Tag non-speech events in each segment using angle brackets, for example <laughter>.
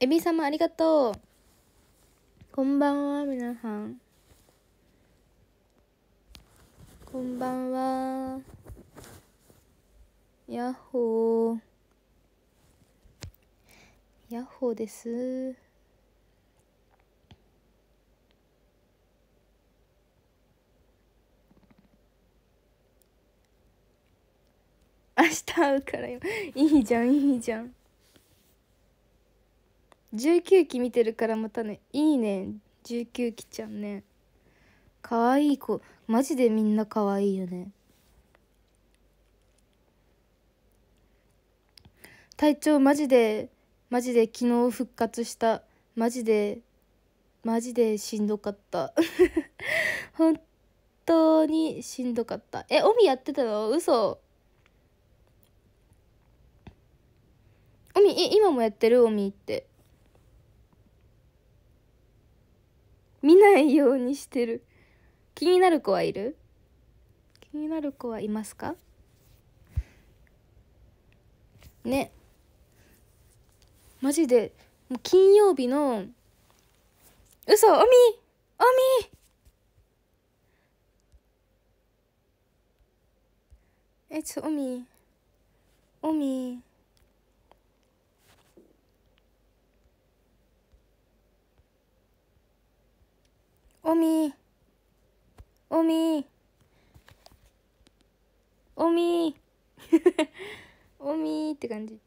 エビ様ありがとう。こんばんは皆さん。こんばんは。やっほー。やっほーです。明日会うからよ。いいじゃんいいじゃん。19期見てるからまたねいいね。19期ちゃんね。かわいい子。マジでみんなかわいいよね。体調マジでマジで昨日復活した。マジでマジでしんどかった。<laughs> 本当にしんどかった。え帯やってたの？嘘。おみえ今もやってる？おみって。見ないようにしてる。気になる子はいる？気になる子はいますか？ね。マジでもう金曜日の嘘おみ！おみ！えちょおみ。おみ。おみ。おみ。おみ。<laughs> おみって感じ。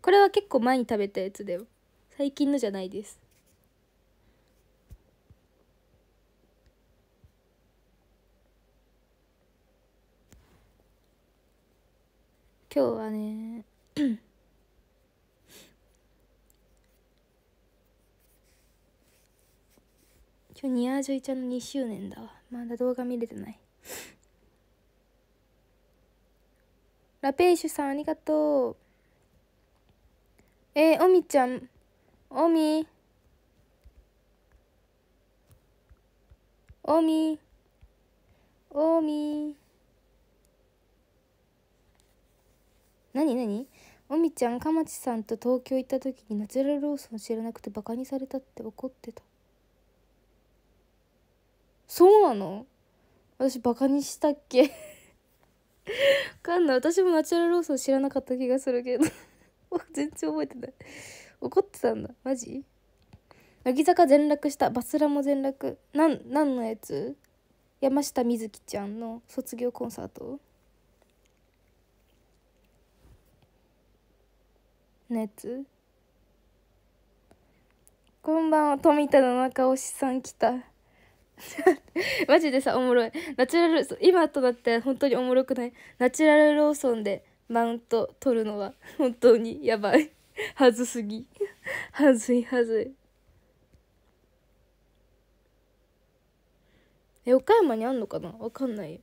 これは結構前に食べたやつだよ。最近のじゃないです。今日はね今日ニアージョイちゃんの2周年だわ。まだ動画見れてない。ラペイシュさんありがとう。えー、おみちゃん。おみおみおみなになにおみちゃんかまちさんと東京行った時にナチュラルローソン知らなくてバカにされたって怒ってた。そうなの？私バカにしたっけ？わかんない。私もナチュラルローソン知らなかった気がするけど。全然覚えてない。怒ってたんだ。マジ？乃木坂全落した。バスラも全落なん何のやつ？山下美月ちゃんの卒業コンサート？のやつ？こんばんは。富田の中推しさん来た。マジでさおもろい。ナチュラル今となって本当におもろくない。ナチュラルローソンでマウント取るのは本当にやばい。はずすぎ。はずいはずい。え岡山にあんのかな？わかんない。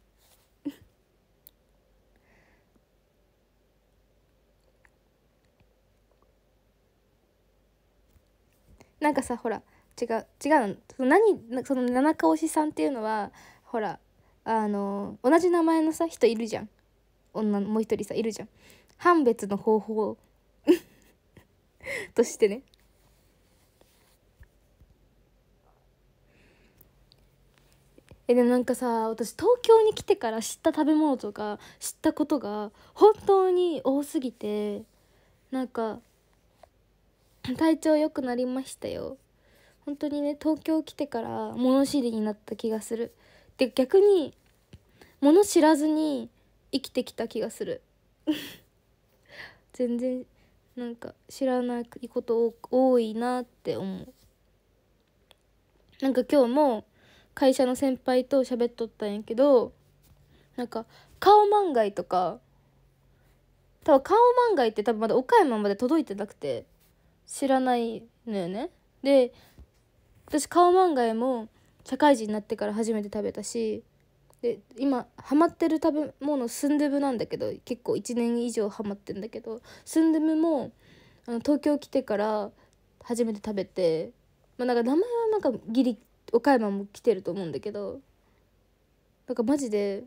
なんかさほら違う違うその何その七日推しさんっていうのはほらあの同じ名前のさ人いるじゃん。女もう一人さいるじゃん。判別の方法。<laughs> としてね。えでもなんかさ私東京に来てから知った食べ物とか知ったことが本当に多すぎてなんか体調良くなりましたよ。本当にね東京来てから物知りになった気がする。で逆に物知らずに生きてきた気がする。<laughs> 全然なんか知らないこと多いなって思う。なんか今日も会社の先輩と喋っとったんやけどなんか顔漫画とか多分顔漫画って多分まだ岡山まで届いてなくて知らないのよね。で私顔漫画も社会人になってから初めて食べたしで今ハマってる食べ物スンドゥブなんだけど結構1年以上ハマってんだけどスンドゥブもあの東京来てから初めて食べて、まあ、なんか名前はなんかギリ岡山も来てると思うんだけどなんかマジで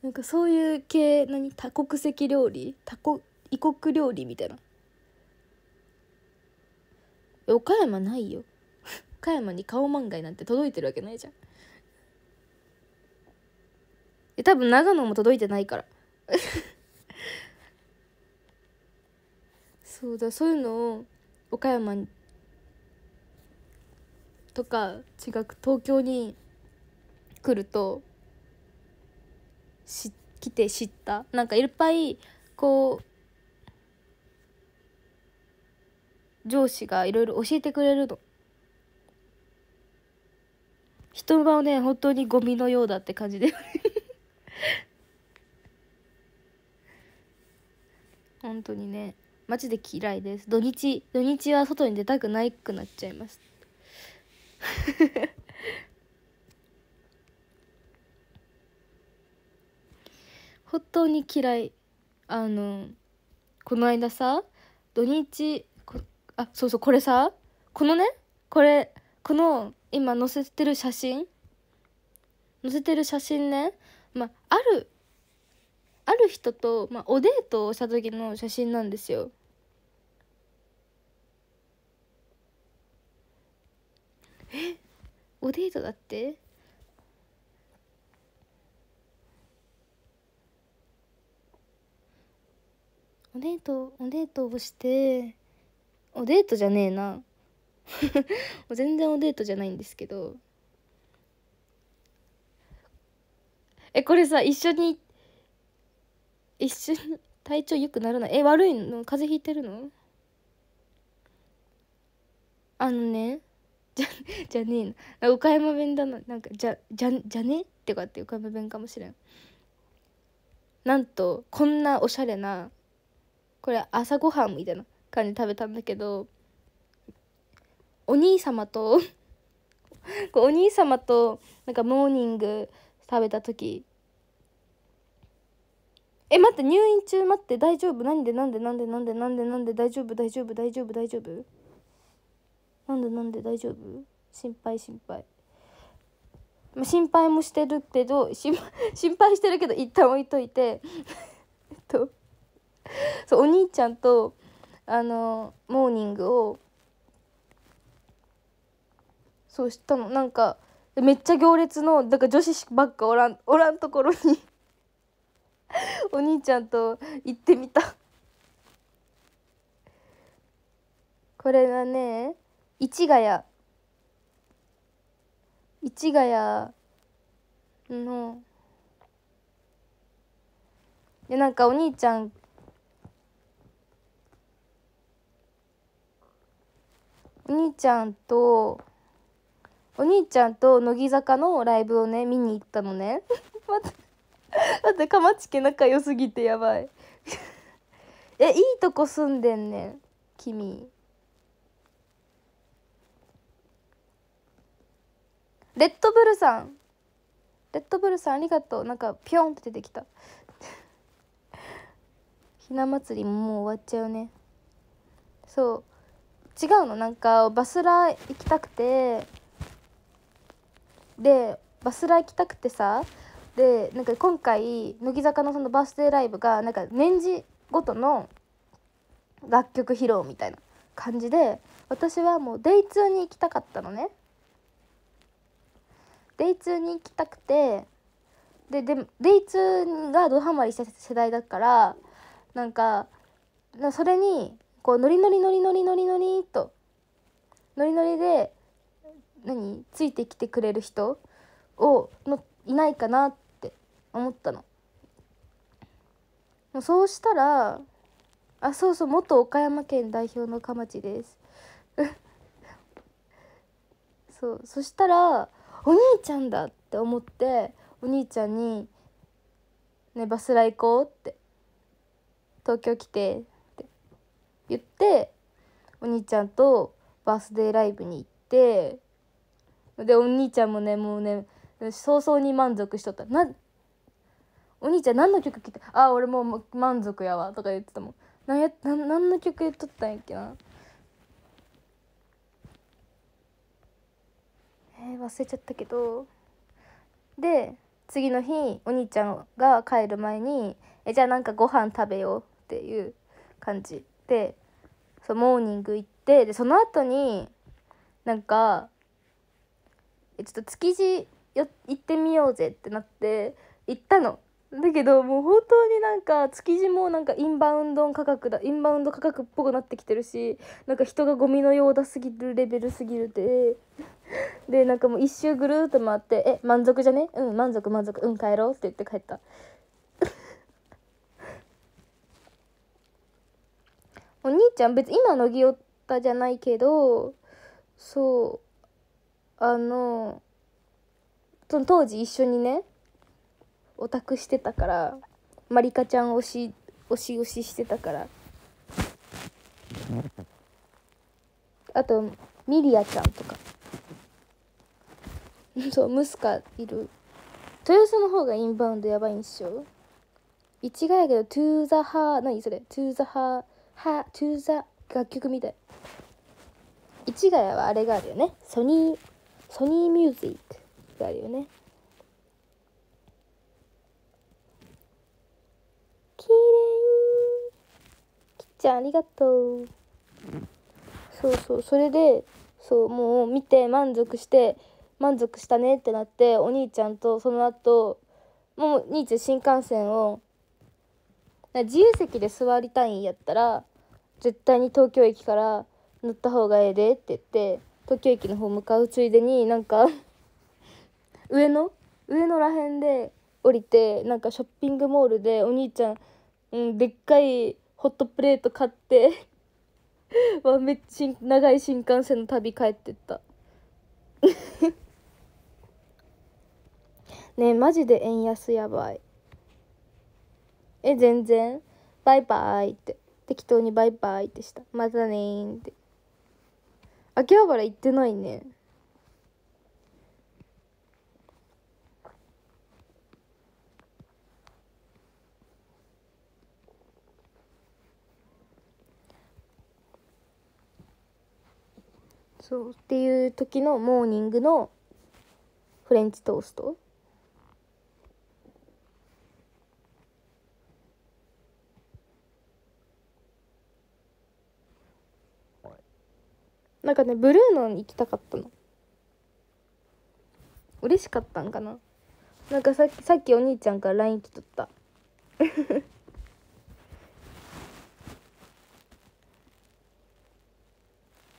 なんかそういう系何多国籍料理？多国異国料理みたいな。岡山ないよ。岡山に顔漫画なんて届いてるわけないじゃん。え多分長野も届いてないから。<laughs> そうだそういうのを岡山とか違く東京に来るとし来て知った。なんかいっぱいこう上司がいろいろ教えてくれるの人がね本当にゴミのようだって感じで。<laughs> 本当にね。マジで嫌いです。土日土日は外に出たくないくなっちゃいます。<laughs> 本当に嫌い。あのこの間さ土日あそうそうこれさこのねこれこの今載せてる写真載せてる写真ねまああるある人と、まあ、おデートをした時の写真なんですよ。えおデートだって？おデートおデートをしておデートじゃねえな。<laughs> 全然おデートじゃないんですけど。えこれさ一緒に一緒に体調良くならな。いえ悪いの？風邪ひいてるの？あのねじゃじゃねえの岡山弁だな。なんかじゃじゃじゃね？ってかって岡山弁かもしれん。なんとこんなおしゃれなこれ朝ごはんみたいな。感じ食べたんだけどお兄様と <laughs> お兄様となんかモーニング食べた時え待って入院中待って大丈夫？なんでなんでなんでなんでなんでなんで大丈夫？大丈夫？大丈夫？大丈夫？なんでなんで大丈夫？心配心配。心配もしてるけど <laughs> 心配してるけど一旦置いといて。<laughs> えっとそうお兄ちゃんとあのモーニングをそうしたの。なんかめっちゃ行列のだから女子ばっかおらんおらんところに <laughs> お兄ちゃんと行ってみた。これがね市ヶ谷。市ヶ谷のでなんかお兄ちゃんお兄ちゃんとお兄ちゃんと乃木坂のライブをね見に行ったのね。<laughs> 待って。待ってかまち家仲良すぎてやばい。<laughs> えいいとこ住んでんねん君。レッドブルさん。レッドブルさんありがとう。なんかピョンって出てきた。<laughs> ひな祭りももう終わっちゃうね。そう。違うの？なんかバスラー行きたくて。でバスラー行きたくてさ。でなんか今回乃木坂のそのバースデーライブがなんか年次ごとの楽曲披露みたいな感じで私はもうデイ2に行きたかったのね。デイ2に行きたくて。ででデイ2がドハマりした世代だからなんかそれにこうノリノリノリノリノリノリとノリノリで何？ついてきてくれる人をのいないかなって思ったの。もうそうしたらあそうそう元岡山県代表のかまちです <laughs> そうそしたらお兄ちゃんだって思ってお兄ちゃんに「ねバスラ行こう」って「東京来て」言ってお兄ちゃんとバースデーライブに行ってでお兄ちゃんもねもうね早々に満足しとった。なお兄ちゃん何の曲聴いてああ俺もう満足やわ。とか言ってたもん。何やな何の曲言っとったんやっけな？えー、忘れちゃったけど。で次の日お兄ちゃんが帰る前に「えじゃあなんかご飯食べよう」っていう感じ。でそうモーニング行ってでその後になんか「ちょっと築地よ行ってみようぜ」ってなって行ったの。だけどもう本当になんか築地もなんかインバウンド価格だインバウンド価格っぽくなってきてるしなんか人がゴミのようだすぎるレベルすぎるででなんかもう一周ぐるっと回って「え満足じゃね？うん満足満足。うん帰ろう」って言って帰った。お兄ちゃん別に今のぎおったじゃないけどそうあのその当時一緒にねオタクしてたからまりかちゃん推し推し推ししてたから。あとミリアちゃんとか。<laughs> そうムスカいる。豊洲の方がインバウンドやばいんっしょ一概やけど「トゥーザハー何それ「トゥーザハーハトゥーザ楽曲みたい。市ヶ谷はあれがあるよね。ソニーソニーミュージックがあるよね。きれいきっちゃんありがとう。そうそう。それでそうもう見て満足して満足したねってなってお兄ちゃんとその後もう兄ちゃん新幹線を自由席で座りたいんやったら絶対に東京駅から乗った方がええでって言って東京駅の方向かうついでになんか <laughs> 上の上のらへんで降りてなんかショッピングモールでお兄ちゃん、うん、でっかいホットプレート買って <laughs> わめっちゃ長い新幹線の旅帰ってった。<laughs> ねえマジで円安やばい。え全然？バイバイって。適当にバイバイってしたまたねーって。秋葉原行ってないね。そう。っていう時のモーニングのフレンチトースト。なんかねブルーノに行きたかったの。嬉しかったんかな。なんかさっきさっきお兄ちゃんから LINE 来とった。<laughs>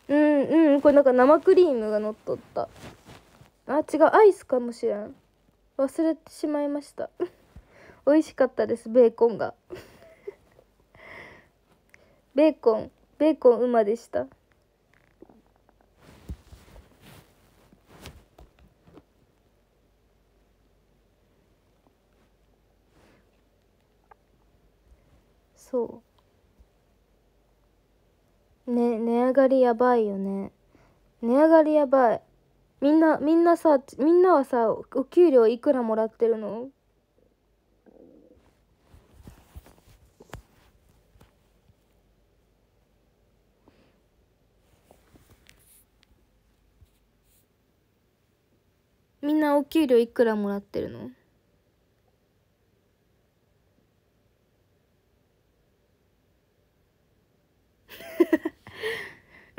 うんうんこれなんか生クリームが乗っとった。あ違うアイスかもしれん。忘れてしまいました。<laughs> 美味しかったですベーコンが。<laughs> ベーコンベーコン馬でした。そう。ね値上がりやばいよね。値上がりやばい。みんなみんなさみんなはさお給料いくらもらってるの？みんなお給料いくらもらってるの？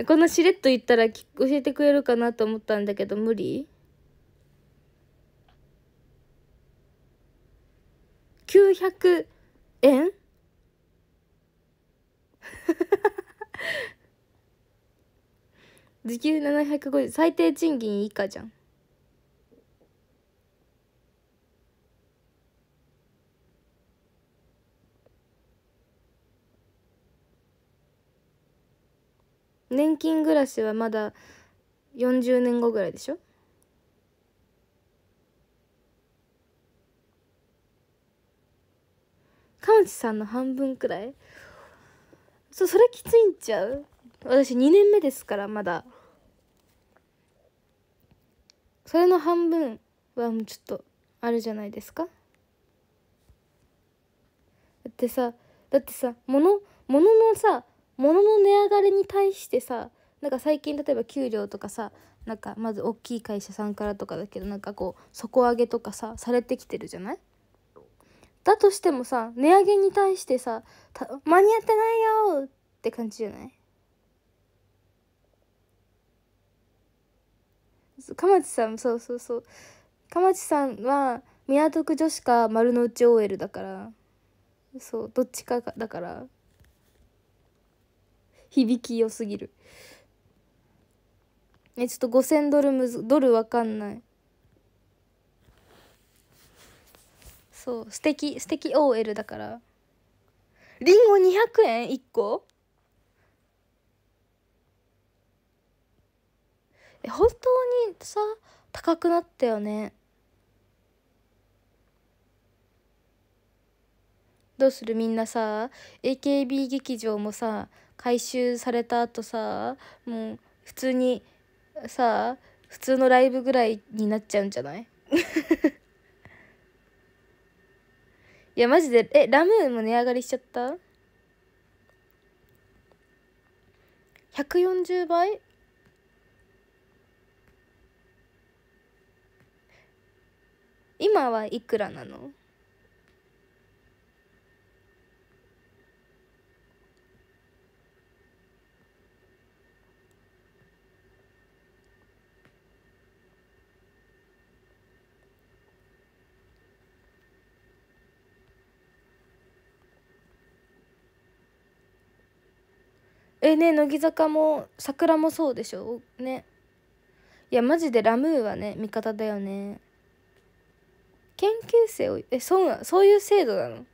こんなしれっと言ったら教えてくれるかなと思ったんだけど無理 ?900 円？<laughs> 時給750最低賃金以下じゃん。年金暮らしはまだ40年後ぐらいでしょ？川内さんの半分くらい？そうそれきついんちゃう？私2年目ですからまだ。それの半分はもうちょっとあるじゃないですか。だってさだってさ物物のさ物の値上がりに対してさなんか最近例えば給料とかさなんかまず大きい会社さんからとかだけどなんかこう底上げとかさされてきてるじゃない？だとしてもさ値上げに対してさ間に合ってないよって感じじゃない？かまちさんそうそうそう。かまちさんは港区女子か丸の内 OL だからそうどっちかだから。響き良すぎる。えちょっと5000ドルむずドルわかんない。そう素敵素敵 OL だから。りんご200円1個？え本当にさ高くなったよね。どうする？みんなさ AKB 劇場もさ回収された後さもう普通にさ普通のライブぐらいになっちゃうんじゃない？<laughs> いやマジでえラムーも値上がりしちゃった？140倍？今はいくらなの？えね乃木坂も桜もそうでしょ？ね。いやマジでラムーはね味方だよね。研究生をえそうなそういう制度なの？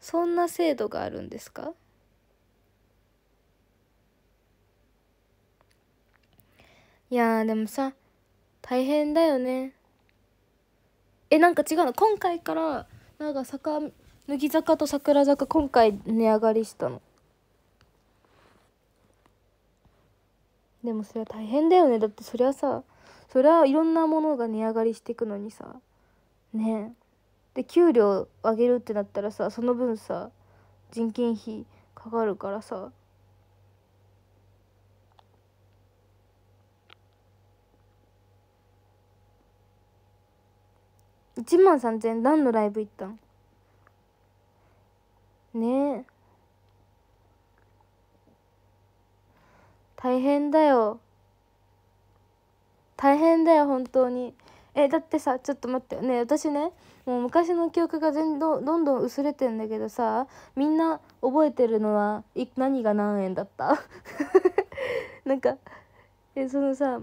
そんな制度があるんですか？いやでもさ大変だよね。えなんか違うの？今回からなんか坂乃木坂と桜坂今回値上がりしたの。でもそれは大変だよね。だってそりゃさそりゃいろんなものが値上がりしていくのにさ。ね。えで給料上げるってなったらさその分さ人件費かかるからさ。1万3000何のライブ行ったん？ね。大変だよ。大変だよ本当に。えだってさちょっと待ってね。私ねもう昔の記憶が全どどんどん薄れてんだけどさみんな覚えてるのはい何が何円だった？<laughs> なんかえそのさ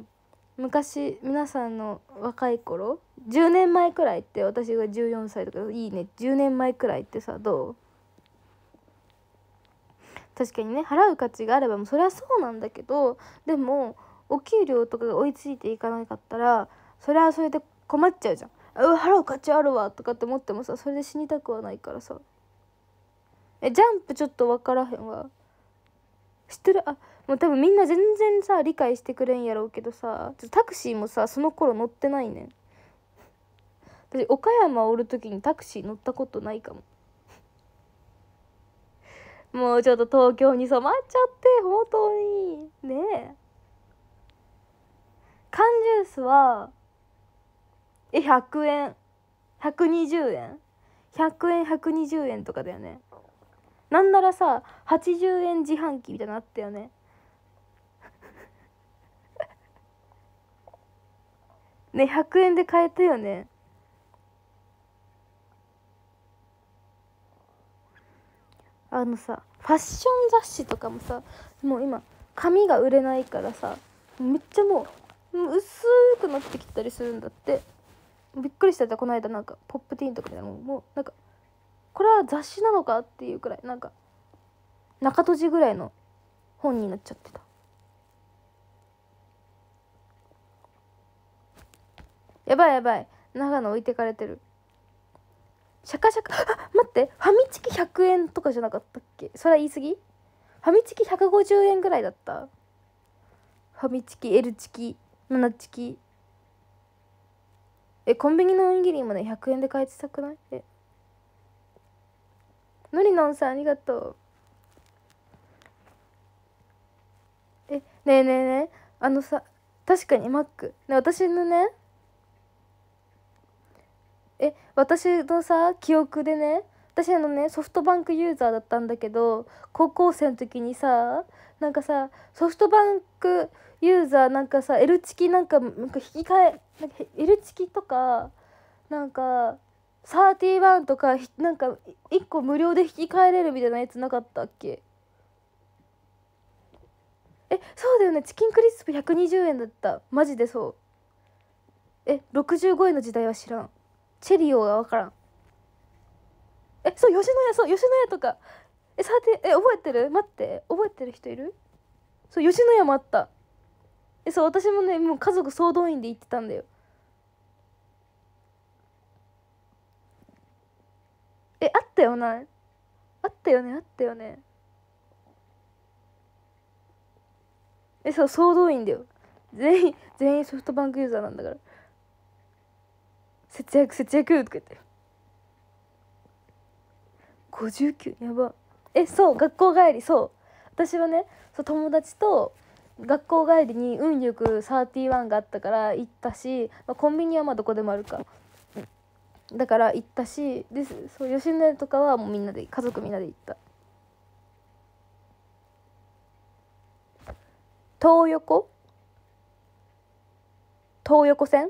昔皆さんの若い頃？10年前くらいって私が14歳とかいいね。10年前くらいってさどう？確かにね払う価値があればもうそれはそうなんだけどでもお給料とかが追いついていかなかったらそれはそれで困っちゃうじゃん。う払う価値あるわとかって思ってもさそれで死にたくはないからさ。えジャンプちょっと分からへんわ。知ってる？あもう多分みんな全然さ理解してくれんやろうけどさタクシーもさその頃乗ってないねん。私岡山おる時にタクシー乗ったことないかも。もうちょっと東京に染まっちゃって本当にね。え缶ジュースはえ100円。120円。100円120円とかだよね。なんならさ80円自販機みたいなのあったよね。<laughs> ね100円で買えたよね。あのさファッション雑誌とかもさもう今紙が売れないからさめっちゃもう薄くなってきたりするんだって。びっくりしたこの間なんかポップティーンとかでももうなんかこれは雑誌なのかっていうくらいなんか中閉じぐらいの本になっちゃってた。やばいやばい。長野置いてかれてる。シャカシャカあ待ってファミチキ100円とかじゃなかったっけ？それは言い過ぎ？ファミチキ150円ぐらいだった。ファミチキ L チキ7チキ。えコンビニのおにぎりもね100円で買えてたくない？え。のりのんさんありがとう。えねねえねえねえあのさ確かにマック。ね私のねえ私のさ記憶でね私あのねソフトバンクユーザーだったんだけど高校生の時にさなんかさソフトバンクユーザーなんかさ L チキなんかなんか引き換えなんか L チキとかなんか31とかなんか1個無料で引き換えれるみたいなやつなかったっけ？えそうだよね。チキンクリスプ120円だった。マジでそう。え65円の時代は知らん。チェリオが分からん。えそう吉野家そう吉野家とか。えさてえ覚えてる？待って。覚えてる人いる？そう吉野家もあった。えそう私もねもう家族総動員で行ってたんだよ。えあったよな？あったよね？あったよね？えそう総動員だよ。全員全員ソフトバンクユーザーなんだから。節約節約とか言って。59やば。えそう学校帰りそう。私はねそう友達と学校帰りに運よく31があったから行ったし、まあ、コンビニはまあどこでもあるか。だから行ったしでそう吉野家とかはもうみんなで家族みんなで行った。東横？東横線？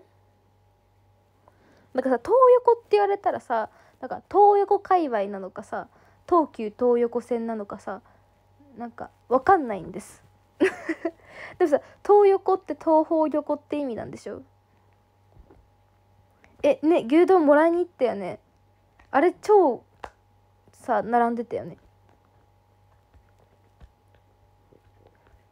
なんかさ東横って言われたらさなんか東横界隈なのかさ東急東横線なのかさなんか分かんないんです。<laughs> でもさ東横って東方横って意味なんでしょ？えね牛丼もらいに行ったよね。あれ超さ並んでたよね。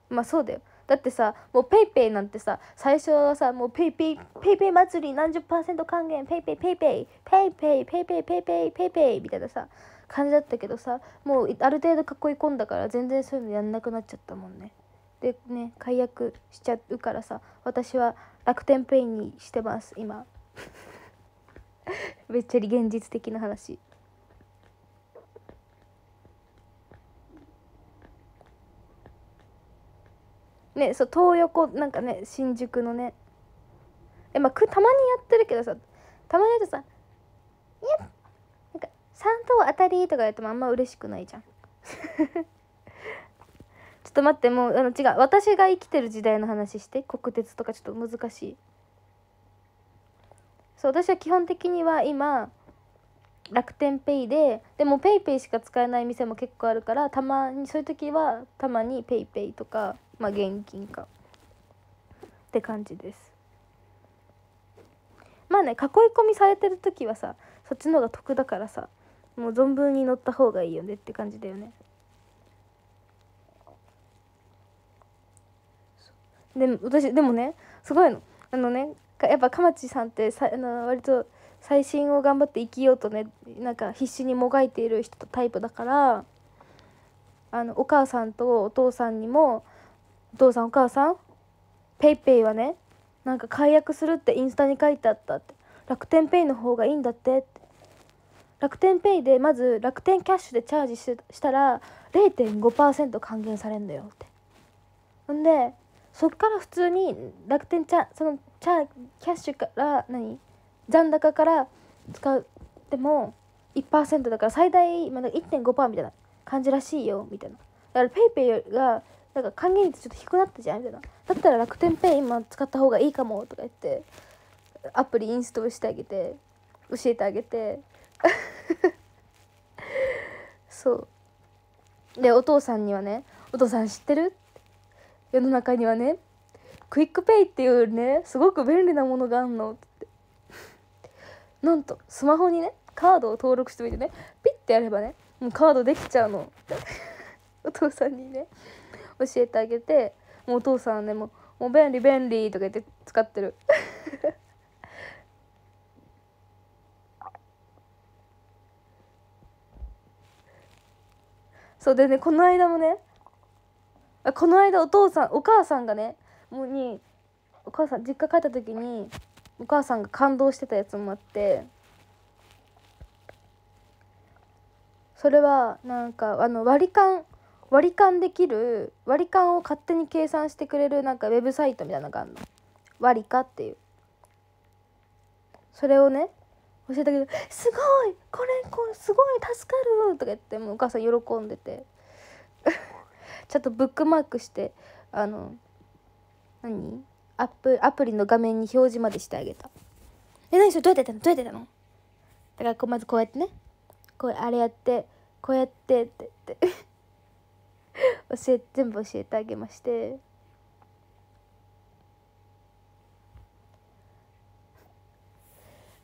まあそうだよ。だってさもう PayPay なんてさ最初はさもう PayPay PayPay 祭り何十パーセント還元 PayPayPayPay PayPay PayPay PayPay PayPay みたいなさ感じだったけどさもうある程度囲い込んだから全然そういうのやんなくなっちゃったもんね。でね解約しちゃうからさ私は楽天ペイにしてます今。<laughs> めっちゃ現実的な話。ねそう東横なんかね新宿のね。えまあくたまにやってるけどさたまにやるとさ「いやなんか3等当たり」とか言ってもあんま嬉しくないじゃん。<laughs> ちょっと待ってもうあの違う私が生きてる時代の話して国鉄とかちょっと難しい。そう私は基本的には今楽天ペイででも PayPay しか使えない店も結構あるからたまにそういう時はたまに PayPay とかまあ現金か。って感じです。まあね囲い込みされてる時はさそっちの方が得だからさもう存分に乗った方がいいよねって感じだよね。でも私でもねすごいの。あのねやっぱかまちさんってさあの割と最新を頑張って生きようとねなんか必死にもがいている人とタイプだからあのお母さんとお父さんにも「お父さんお母さん PayPay はねなんか解約するってインスタに書いてあった」って「楽天ペイの方がいいんだって」って。楽天ペイでまず楽天キャッシュでチャージしたら0.5%還元されんだよって。ほんでそっから普通に楽天チャそのチャキャッシュから何残高から使っても1%だから最大、まあ、1.5%みたいな感じらしいよみたいな。だから PayPay がなんか還元率ちょっと低くなったじゃんみたいな。だったら楽天ペイ今使った方がいいかもとか言ってアプリインストールしてあげて教えてあげて。<laughs> そう。でお父さんにはね「お父さん知ってる?」世の中にはね QUICPay っていうねすごく便利なものがあんのって。なんとスマホにねカードを登録しておいてねピッてやればねもうカードできちゃうの。<laughs> お父さんにね。教えてあげてもうお父さんはねもうもう便利便利とか言って使ってる。<laughs> そうでねこの間もねこの間お父さんお母さんがねもうにお母さん実家帰った時にお母さんが感動してたやつもあってそれはなんかあの割り勘割り勘できる割り勘を勝手に計算してくれるなんかウェブサイトみたいなのがあるの。割りかっていう。それをね教えたけど「すごいこれこれすごい助かる!」とか言ってもうお母さん喜んでて。<laughs> ちゃんとブックマークしてあの何？アプアプリの画面に表示までしてあげた「え何それ？どうやってやったの？どうやってやったの?」だからこうまずこうやってね。こうあれやってこうやってってって。<laughs> 教え全部教えてあげまして。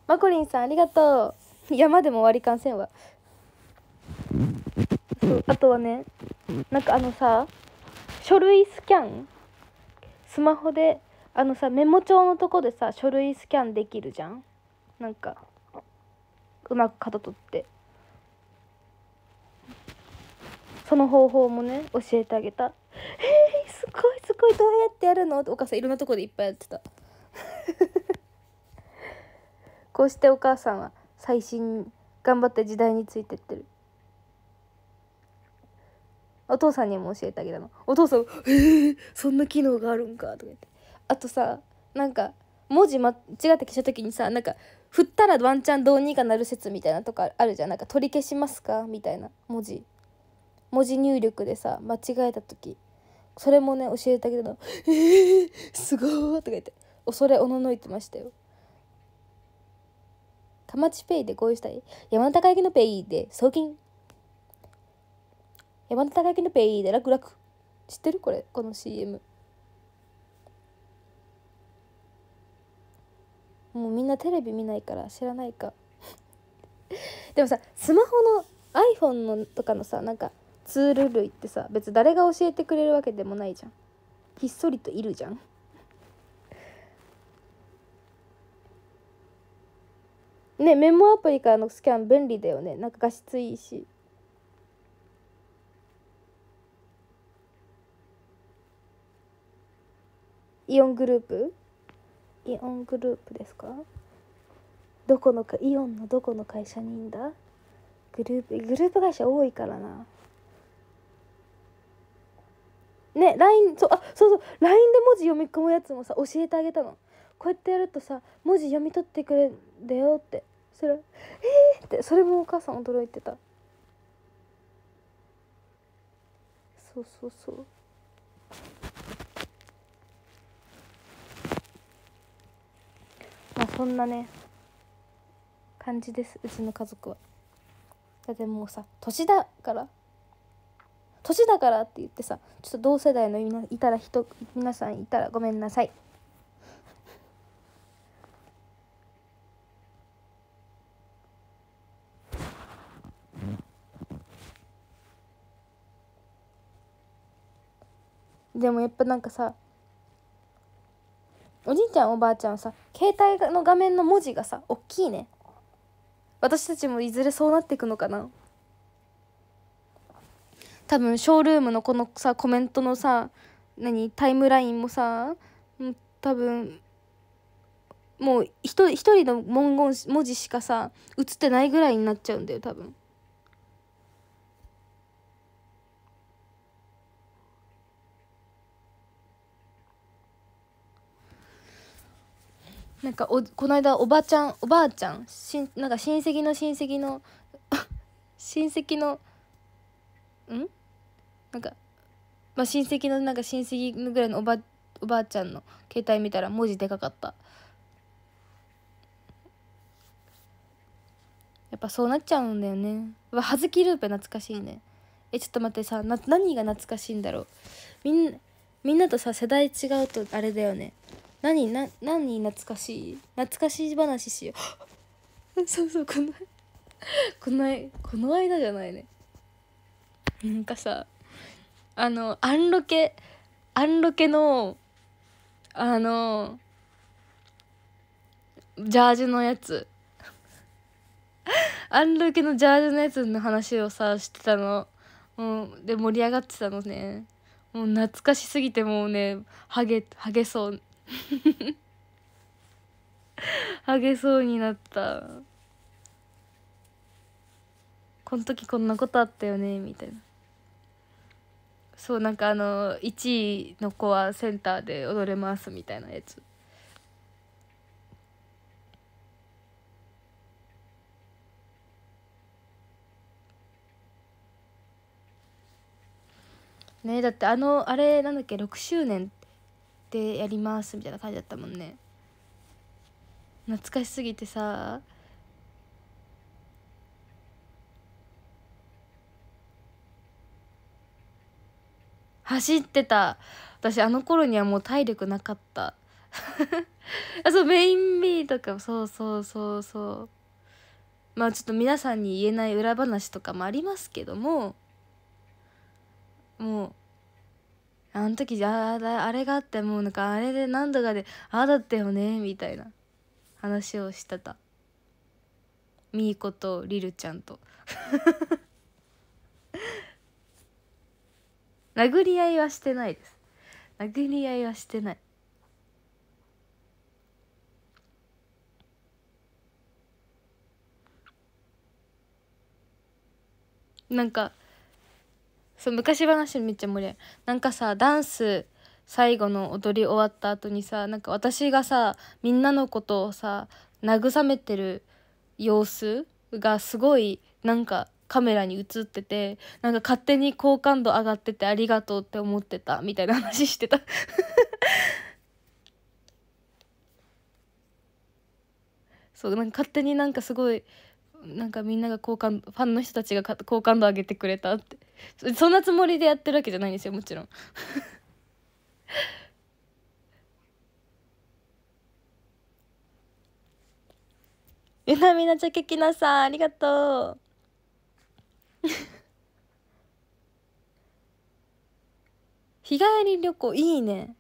マコリンさんありがとう。山でも割り勘せんわそうあとはねなんかあのさ書類スキャン。スマホであのさメモ帳のとこでさ書類スキャンできるじゃん。なんかうまく型取って。その方法もね教えてあげた「えー、すごいすごいどうやってやるの?」ってお母さんいろんなとこでいっぱいやってた。<laughs> こうしてお母さんは最新頑張って時代についてってる。お父さんにも教えてあげたの。お父さん「えー、そんな機能があるんか」とか言って。あとさなんか文字間違って消した時にさなんか振ったらワンチャンどうにかなる説みたいなとかあるじゃん。なんか取り消しますか？みたいな文字文字入力でさ間違えた時。それもね教えてあげたの「えー、すごい!」とか言って。恐れおののいてましたよ。かまちペイで合意したい？山田孝之のペイで送金。山田孝之のペイで楽々。知ってるこれ？この CM もうみんなテレビ見ないから知らないか。でもさスマホの iPhone のとかのさなんかツール類ってさ別誰が教えてくれるわけでもないじゃん。ひっそりといるじゃん。ねメモアプリからのスキャン便利だよね。なんか画質いいし。イオングループ？イオングループですか？どこのかイオンのどこの会社にいんだ？グループグループ会社多いからな。ね LINE そうあそうそう LINE で文字読み込むやつもさ教えてあげたの。こうやってやるとさ文字読み取ってくれんだよってそれえーってそれもお母さん驚いてた。そうそうそう。まあそんなね感じですうちの家族は。だってもうさ年だから。年だからって言ってさちょっと同世代のいたら人皆さんいたらごめんなさい。でもやっぱなんかさおじいちゃんおばあちゃんさ携帯の画面の文字がさ大きいね。私たちもいずれそうなっていくのかな。多分ショールームのこのさコメントのさ何？タイムラインもさ多分もう一人の文言文字しかさ映ってないぐらいになっちゃうんだよ多分。なんかおこの間おばちゃんおばあちゃん？しんなんか親戚の親戚の <laughs> 親戚のん？なんかまあ親戚のなんか親戚ぐらいのおばおばあちゃんの携帯見たら文字でかかった。やっぱそうなっちゃうんだよね。わはずきループ懐かしいね。えちょっと待ってさな何が懐かしいんだろう。みんなみんなとさ世代違うとあれだよね。何な何懐かしい？懐かしい話しよう。<laughs> そうそうこのこのこの間じゃないね。なんかさあのアンロケアンロケのあのジャージのやつ。<laughs> アンロケのジャージのやつの話をさしてたの。もうで盛り上がってたのね。もう懐かしすぎてもうねハゲハゲそう。<laughs> ハゲそうになった。この時こんなことあったよねみたいな。そうなんかあの1位の子はセンターで踊れますみたいなやつ。ねだってあのあれなんだっけ6周年でやりますみたいな感じだったもんね。懐かしすぎてさ走ってた。私あの頃にはもう体力なかった。あ <laughs> そうメインビーとかそうそうそうそう。まあちょっと皆さんに言えない裏話とかもありますけどももうあの時じゃああれがあってもうなんかあれで何度かでああだったよねみたいな話をしてた。みーことりるちゃんと。殴り合いはしてないです。殴り合いはしてない。なんかそう昔話めっちゃ盛り上がる。なんかさダンス最後の踊り終わった後にさなんか私がさみんなのことをさ慰めてる様子がすごいなんかカメラに映っててなんか勝手に好感度上がっててありがとうって思ってたみたいな話してた。<laughs> そうなんか勝手になんかすごいなんかみんなが好感ファンの人たちが好感度上げてくれたって。そんなつもりでやってるわけじゃないんですよもちろん。<laughs> ゆなみなちゃけきなさんありがとう。<laughs> 日帰り旅行いいね。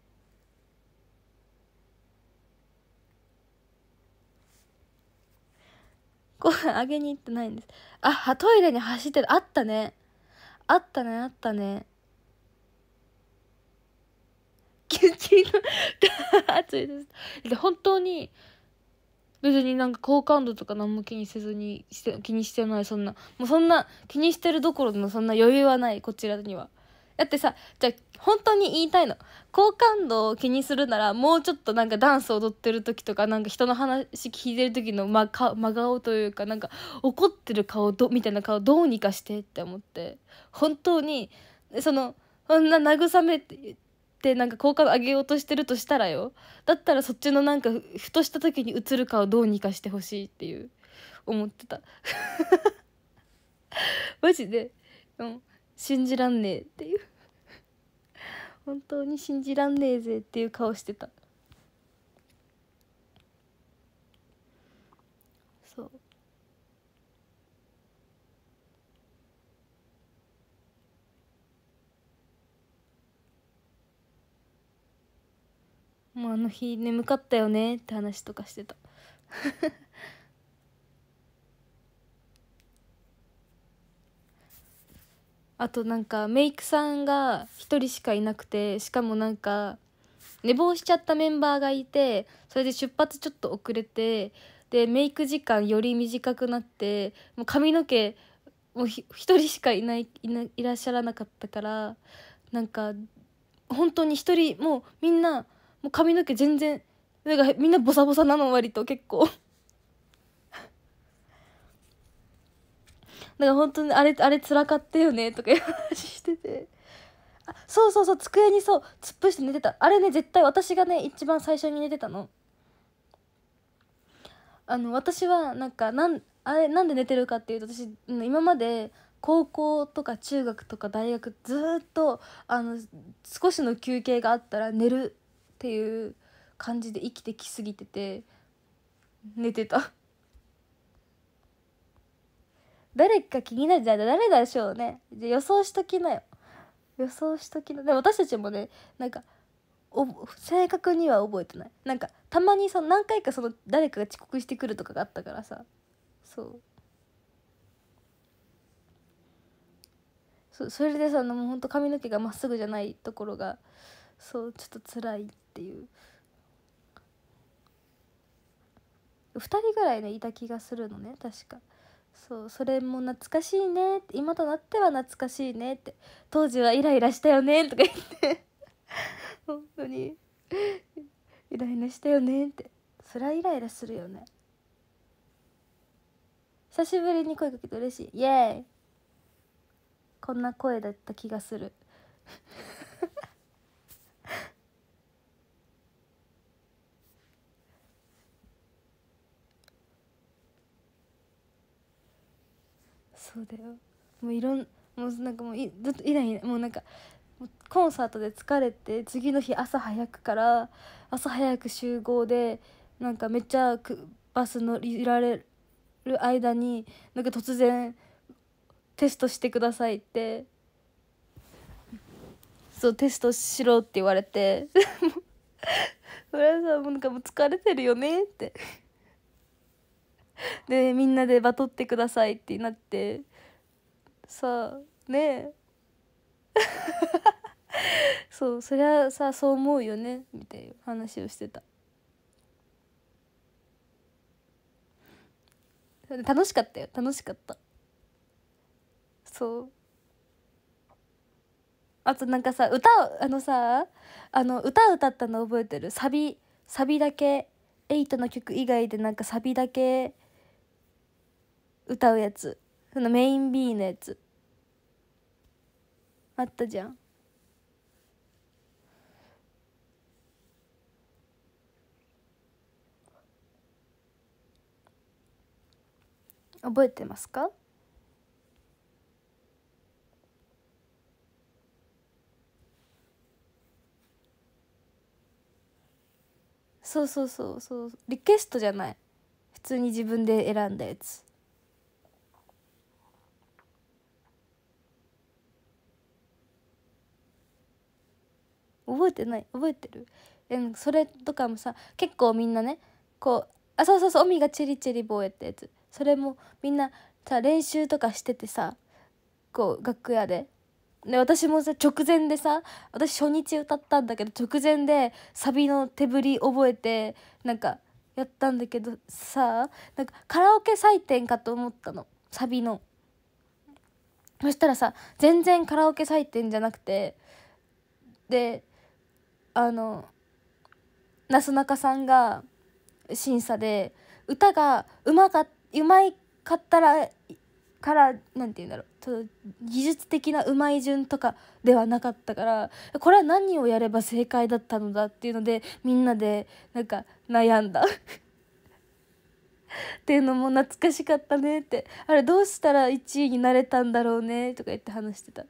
ご飯あげに行ってないんです。あトイレに走ってる。あったね。あったねあったね。キュキュ熱いです。本当に別になんか好感度とか何も気にせずにして気にしてないそんな。もうそんな気にしてるどころのそんな余裕はないこちらには。だってさじゃあ本当に言いたいの。好感度を気にするならもうちょっとなんかダンス踊ってる時とかなんか人の話聞いてる時の真真顔というかなんか怒ってる顔どみたいな顔どうにかしてって思って。本当にそのそんな慰めてってなんか好感度上げようとしてるとしたらよ。だったらそっちのなんかふとした時に映る顔どうにかしてほしいっていう思ってた。<laughs> マジで、うん、信じらんねえっていう。本当に信じらんねえぜっていう顔してた。そう。もうあの日眠かったよねって話とかしてた。<laughs> あとなんかメイクさんが1人しかいなくてしかもなんか寝坊しちゃったメンバーがいてそれで出発ちょっと遅れてでメイク時間より短くなってもう髪の毛もう1人しかいないいないらっしゃらなかったからなんか本当に1人もうみんなもう髪の毛全然なんかみんなボサボサなの割と結構。だから本当にあれあれつらかったよねとかいう話してて。あそうそうそう机にそう突っ伏して寝てた。あれね絶対私がね一番最初に寝てたの。あの私はなんかなんあれなんで寝てるかっていうと私今まで高校とか中学とか大学ずっとあの少しの休憩があったら寝るっていう感じで生きてきすぎてて寝てた。<laughs> 誰か気になるじゃあ誰でしょうね。じゃ予想しときなよ。予想しときな。で私たちもねなんかお正確には覚えてない。なんかたまにその何回かその誰かが遅刻してくるとかがあったからさ。そう。そそれでさもうほんと髪の毛がまっすぐじゃないところがそうちょっと辛いっていう。2人ぐらいねいた気がするのね確か。そうそれも懐かしいねって今となっては懐かしいねって。当時はイライラしたよねとか言って。<laughs> 本当に。イライラしたよねって。そりゃイライラするよね。久しぶりに声かけて嬉しい。イエーイ。こんな声だった気がする。そうだよ。もういろんもうなんかもういずっとイライラもうなんかコンサートで疲れて次の日朝早くから朝早く集合でなんかめっちゃバス乗りられる間になんか突然テストしてくださいってそうテストしろって言われて。<laughs> それはさもうなんかもう疲れてるよねって。<laughs> でみんなでバトってくださいってなってさあねえ。<laughs> そうそりゃさそう思うよねみたいな話をしてた。楽しかったよ楽しかった。そう。あとなんかさ歌をあのさあの歌歌ったの覚えてる？サビサビだけ8の曲以外でなんかサビだけ歌うやつ。そのメイン B のやつ。あったじゃん。覚えてますか？そうそうそうそう。リクエストじゃない。普通に自分で選んだやつ。覚えてない。覚えてる？えそれとかもさ結構みんなねこうあそうそうそう「おみがチェリチェリボーやったやつ。それもみんなさ練習とかしててさこう楽屋で。で私もさ直前でさ私初日歌ったんだけど直前でサビの手振り覚えてなんかやったんだけどさなんかカラオケ採点かと思ったの。サビの。そしたらさ全然カラオケ採点じゃなくてであのなすなかさんが審査で歌がうまかうまいかったらからなんて言うんだろう技術的なうまい順とかではなかったからこれは何をやれば正解だったのだっていうのでみんなでなんか悩んだ。<laughs> っていうのも懐かしかったねって。あれどうしたら1位になれたんだろうねとか言って話してた。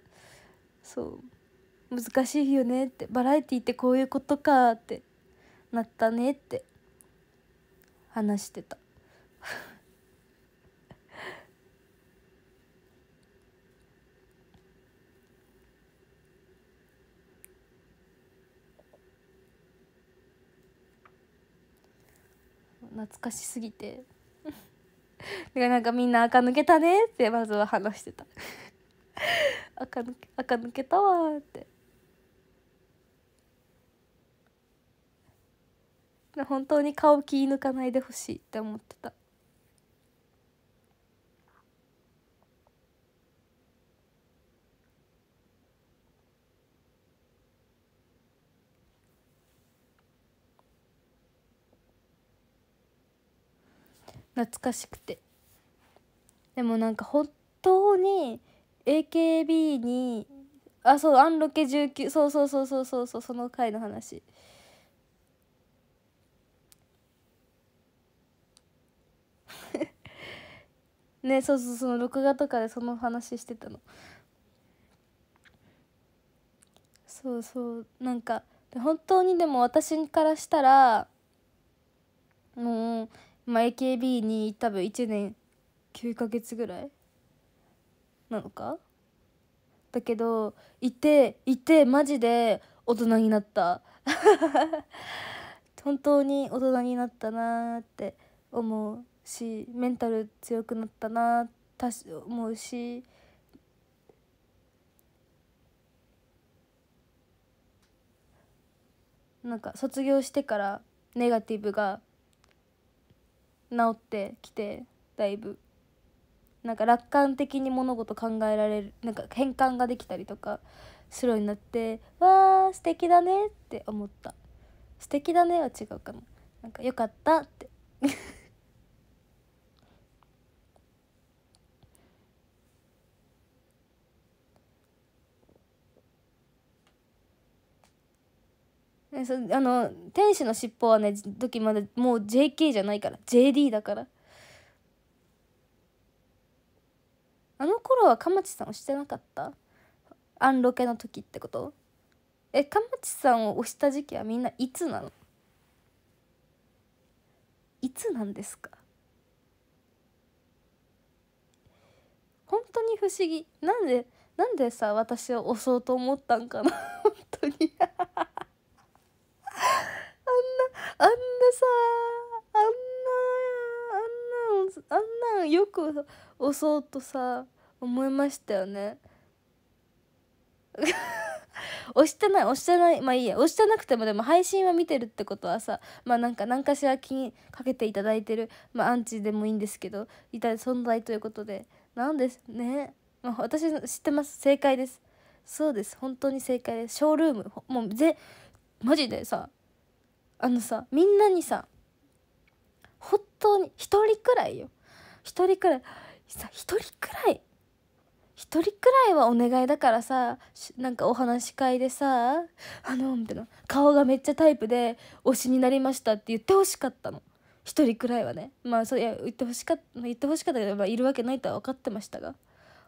そう。難しいよねってバラエティーってこういうことかってなったねって話してた。<laughs> 懐かしすぎて。だからなんかみんな垢抜けたねってまずは話してた。<laughs> 垢抜け垢抜けたわって。本当に顔気抜かないでほしいって思ってた。懐かしくて。でもなんか本当に AKB にあそうアンロケ19そうそうそうそうそうそうその回の話。ねそうそうその録画とかでその話してたの。そうそうなんか本当にでも私からしたらもうまあ、AKB に多分1年9ヶ月ぐらいなのか？だけどいていてマジで大人になった。<laughs> 本当に大人になったなって思う。しメンタル強くなったなたし思うしなんか卒業してからネガティブが治ってきてだいぶ。なんか楽観的に物事考えられるなんか変換ができたりとかするようになってわー素敵だねって思った。素敵だねは違うかな。なんかよかったって。ね、そあの天使の尻尾はね時まだもう JK じゃないから JD だから。あの頃はかまちさんをしてなかった？アンロケの時ってこと？えかまちさんを押した時期はみんないつなの？いつなんですか？本当に不思議。なんでなんでさ私を押そうと思ったんかな？<laughs> 本当に。あんなさあんなあんなあんなよく押そうとさ思いましたよね。<laughs> 押してない押してない。まあいいや。押してなくてもでも配信は見てるってことはさまあなんか何かしら気にかけていただいてるまあアンチでもいいんですけどいた存在ということで。なんですね、まあ、私知ってます。正解です。そうです。本当に正解です。ショールーム。もうぜマジでさあのさみんなにさ本当に一人くらいよ。一人くらいさ一人くらい一人くらいはお願いだからさなんかお話し会でさあのみたいな顔がめっちゃタイプで推しになりましたって言ってほしかったの。一人くらいはね。まあそういや言ってほしかった言ってほしかったけど、まあ、いるわけないとは分かってましたが。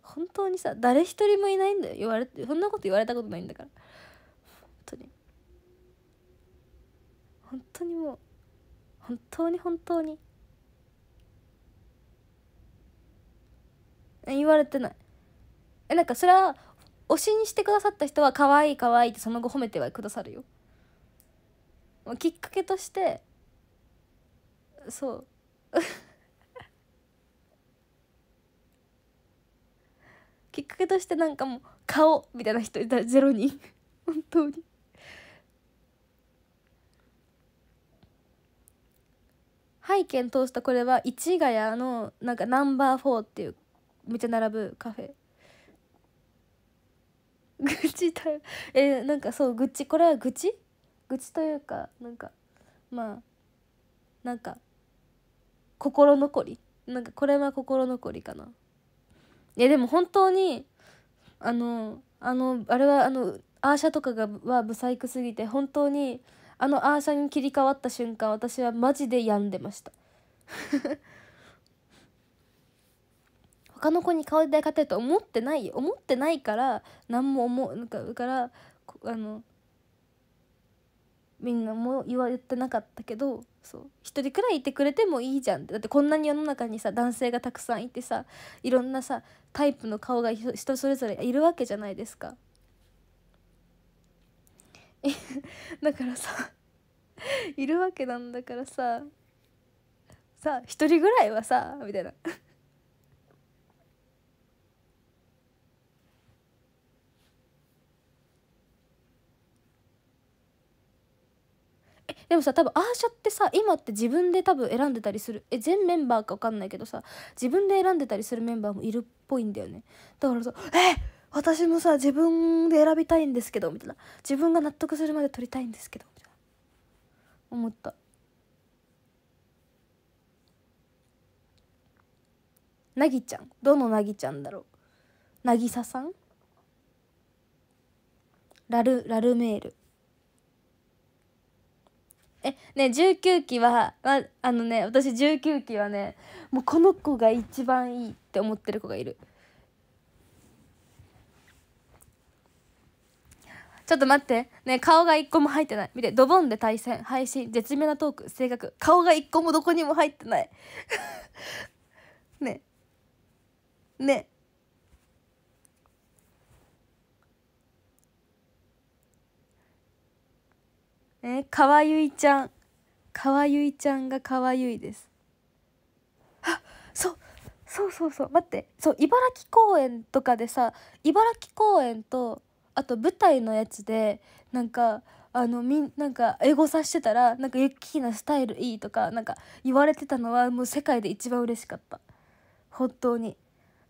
本当にさ誰一人もいないんだよ。言われそんなこと言われたことないんだから。本当に。本当にもう本当に本当に言われてない。えなんかそれは推しにしてくださった人は可愛い可愛いってその後褒めてはくださるよ。きっかけとしてそう。<laughs> きっかけとしてなんかもう顔みたいな人いたゼロ人 <laughs> 本当に。背景通したこれは市ヶ谷のなんかナンバー4っていうめっちゃ並ぶカフェ。<laughs> 愚痴だよえなんかそう愚痴？これは愚痴？愚痴というかなんかまあなんか心残り？なんかこれは心残りかな。いやでも本当にあのあのあれはあのアーシャとかがはブサイクすぎて本当にあのアーシャに切り替わった瞬間私はマジで病んでました。<laughs> 他の子に顔で勝てると思ってない思ってないから何も思うなんかだからあのみんなも言わ言ってなかったけどそう。一人くらいいてくれてもいいじゃん。ってだってこんなに世の中にさ男性がたくさんいてさいろんなさタイプの顔が人それぞれいるわけじゃないですか。<laughs> だからさいるわけなんだからささ一人ぐらいはさみたいな。でもさ多分アーシャってさ今って自分で多分選んでたりする。え全メンバーか分かんないけどさ自分で選んでたりするメンバーもいるっぽいんだよね。だからさえっ私もさ自分で選びたいんですけどみたいな。自分が納得するまで撮りたいんですけどみたいな。思った。なぎちゃん。どのなぎちゃんだろう。なぎささん？ラルラルメール。えね19期は、まあのね私19期はねもうこの子が一番いいって思ってる子がいる。ちょっと待って。ね顔が一個も入ってない。見てドボンで対戦。配信絶妙なトーク。性格。顔が一個もどこにも入ってない。<laughs> ね。ね。えかわゆいちゃん。かわゆいちゃんがかわゆいです。あそう。そうそうそう。待って。そう茨城公園とかでさ茨城公園とあと舞台のやつでなんかあのみなんか英語さしてたらなんかユッキーなスタイルいいとかなんか言われてたのはもう世界で一番嬉しかった。本当に。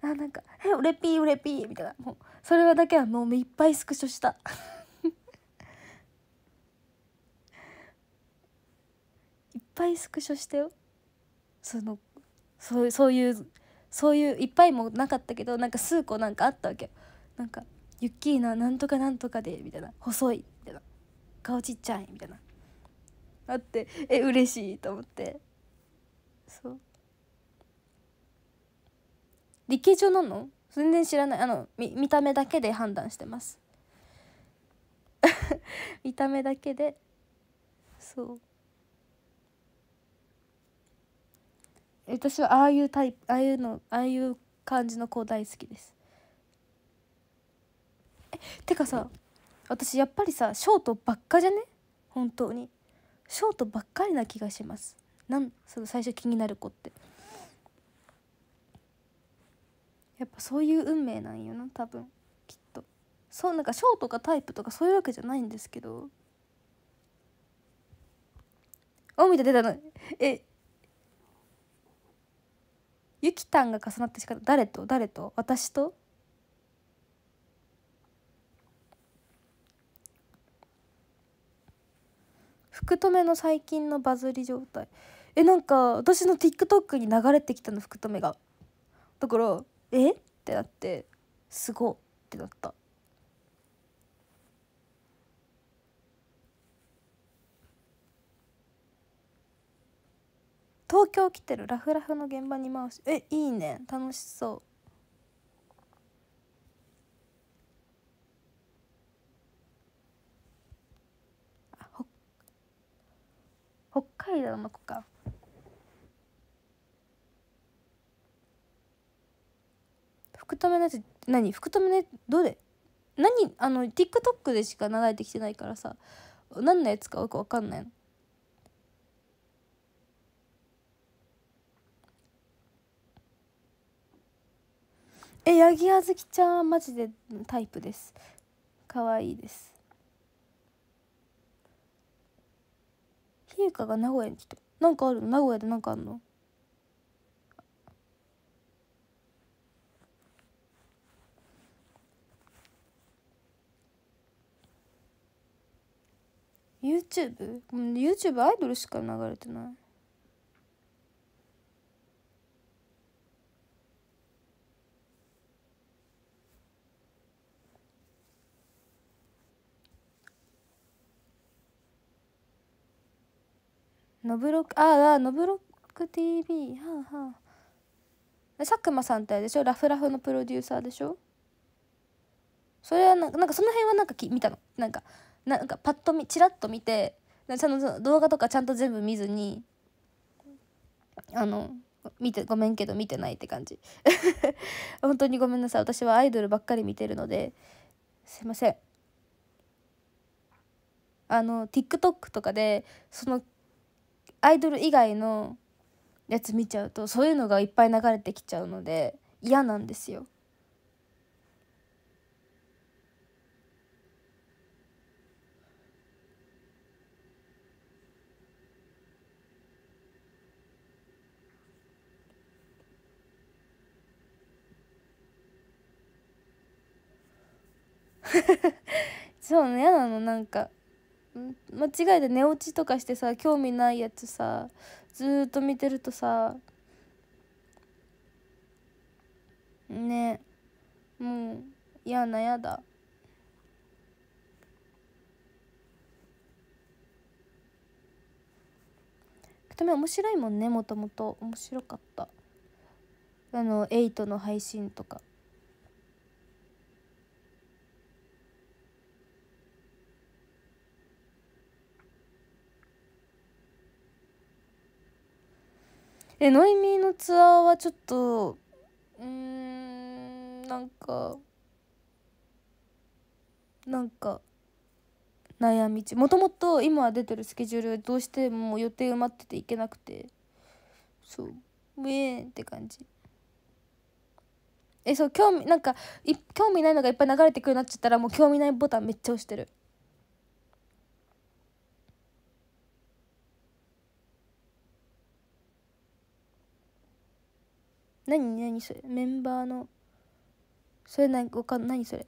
あなんか「え俺ピー俺ピー」みたいな。もうそれはだけはもういっぱいスクショした。<laughs> いっぱいスクショしたよ。そのそうそういうそういういっぱいもなかったけどなんか数個なんかあったわけなんか「ユッキーナなんとかなんとかで」みたいな「細い」みたいな「顔ちっちゃい」みたいな。あってえ嬉しいと思って。そう。理系上なの？全然知らない。あの見見た目だけで判断してます。<laughs> 見た目だけで。そう。私はああいうタイプああいうのああいう感じの子大好きです。てかさ私やっぱりさショートばっかじゃね？本当に。ショートばっかりな気がします。なんその最初気になる子って。やっぱそういう運命なんよな多分。きっと。そうなんかショートかタイプとかそういうわけじゃないんですけど。おみた出たの。えゆきたんが重なってしか誰と？誰と？私と？福留の最近のバズり状態。えなんか私の TikTok に流れてきたの福留が。だからえ？ってなってすごっ。てなった。東京来てるラフラフの現場に回しえいいね。楽しそう。北海道の子か。福留のやつ何？福留ねどれ？何？あの TikTok でしか流れてきてないからさ。何のやつかよく分かんないの。え八木あずきちゃんはマジでタイプです。可愛いです。ひゆかが名古屋に来てなんかある？の名古屋でなんかあるの？YouTube YouTube アイドルしか流れてない。ノブロックああノブロック TV はあはあ。佐久間さんってあれでしょ？ラフラフのプロデューサーでしょ？それはなんかなんかその辺はなんかき見たの？なんかなんかパッと見チラッと見てちゃんと動画とかちゃんと全部見ずにあの見てごめんけど見てないって感じ。<laughs> 本当にごめんなさい。私はアイドルばっかり見てるのですいません。あの TikTok とかでそのアイドル以外のやつ見ちゃうとそういうのがいっぱい流れてきちゃうので嫌なんですよ。<laughs> そうね嫌なのなんか。間違えて寝落ちとかしてさ興味ないやつさずっと見てるとさねもう嫌なやだ。とめ面白いもんねもともと面白かった。あの8の配信とか。えノイミーのツアーはちょっとうんなんかなんか悩み中もともと今出てるスケジュールどうしても予定埋まってていけなくてそうウェーンって感じ。えそう興味なんかい興味ないのがいっぱい流れてくるようになっちゃったらもう興味ないボタンめっちゃ押してる。何何それメンバーのそれ何わか何それ？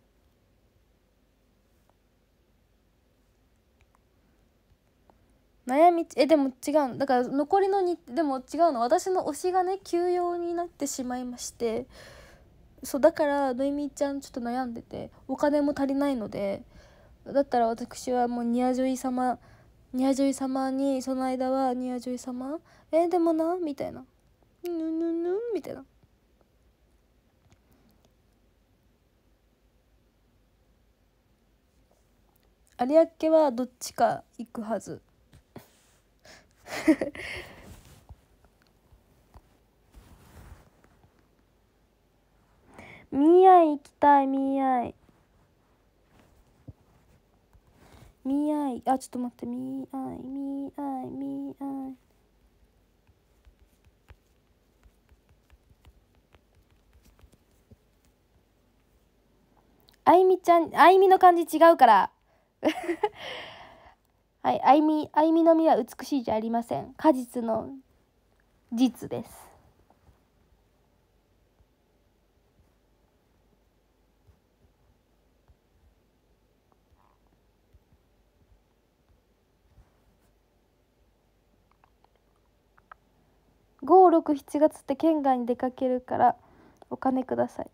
悩みえでも違うの。だから残りのにでも違うの。私の推しがね休養になってしまいましてそうだからのいみちゃんちょっと悩んでてお金も足りないのでだったら私はもうニアジョイ様ニアジョイ様にその間はニアジョイ様？えー、でもなみたいな。ぬぬぬみたいな。有明はどっちか行くはず。<laughs> ミーアイ行きたいミーアイミーアイあちょっと待ってミーアイミーアイミーアイあいみちゃんあいみの感じ違うから。<laughs> はいあいみあいみの実は美しいじゃありません。果実の実です。567月って県外に出かけるからお金ください。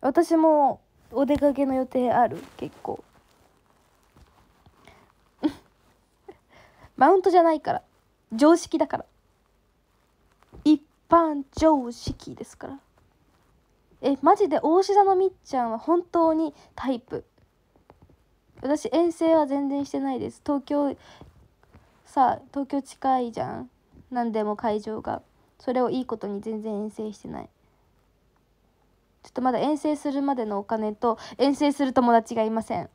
私もお出かけの予定ある？結構。<laughs> マウントじゃないから。常識だから。一般常識ですから。えマジで大志田のみっちゃんは本当にタイプ？私遠征は全然してないです。東京さあ東京近いじゃん。何でも会場が。それをいいことに全然遠征してない。ちょっとまだ遠征するまでのお金と遠征する友達がいません。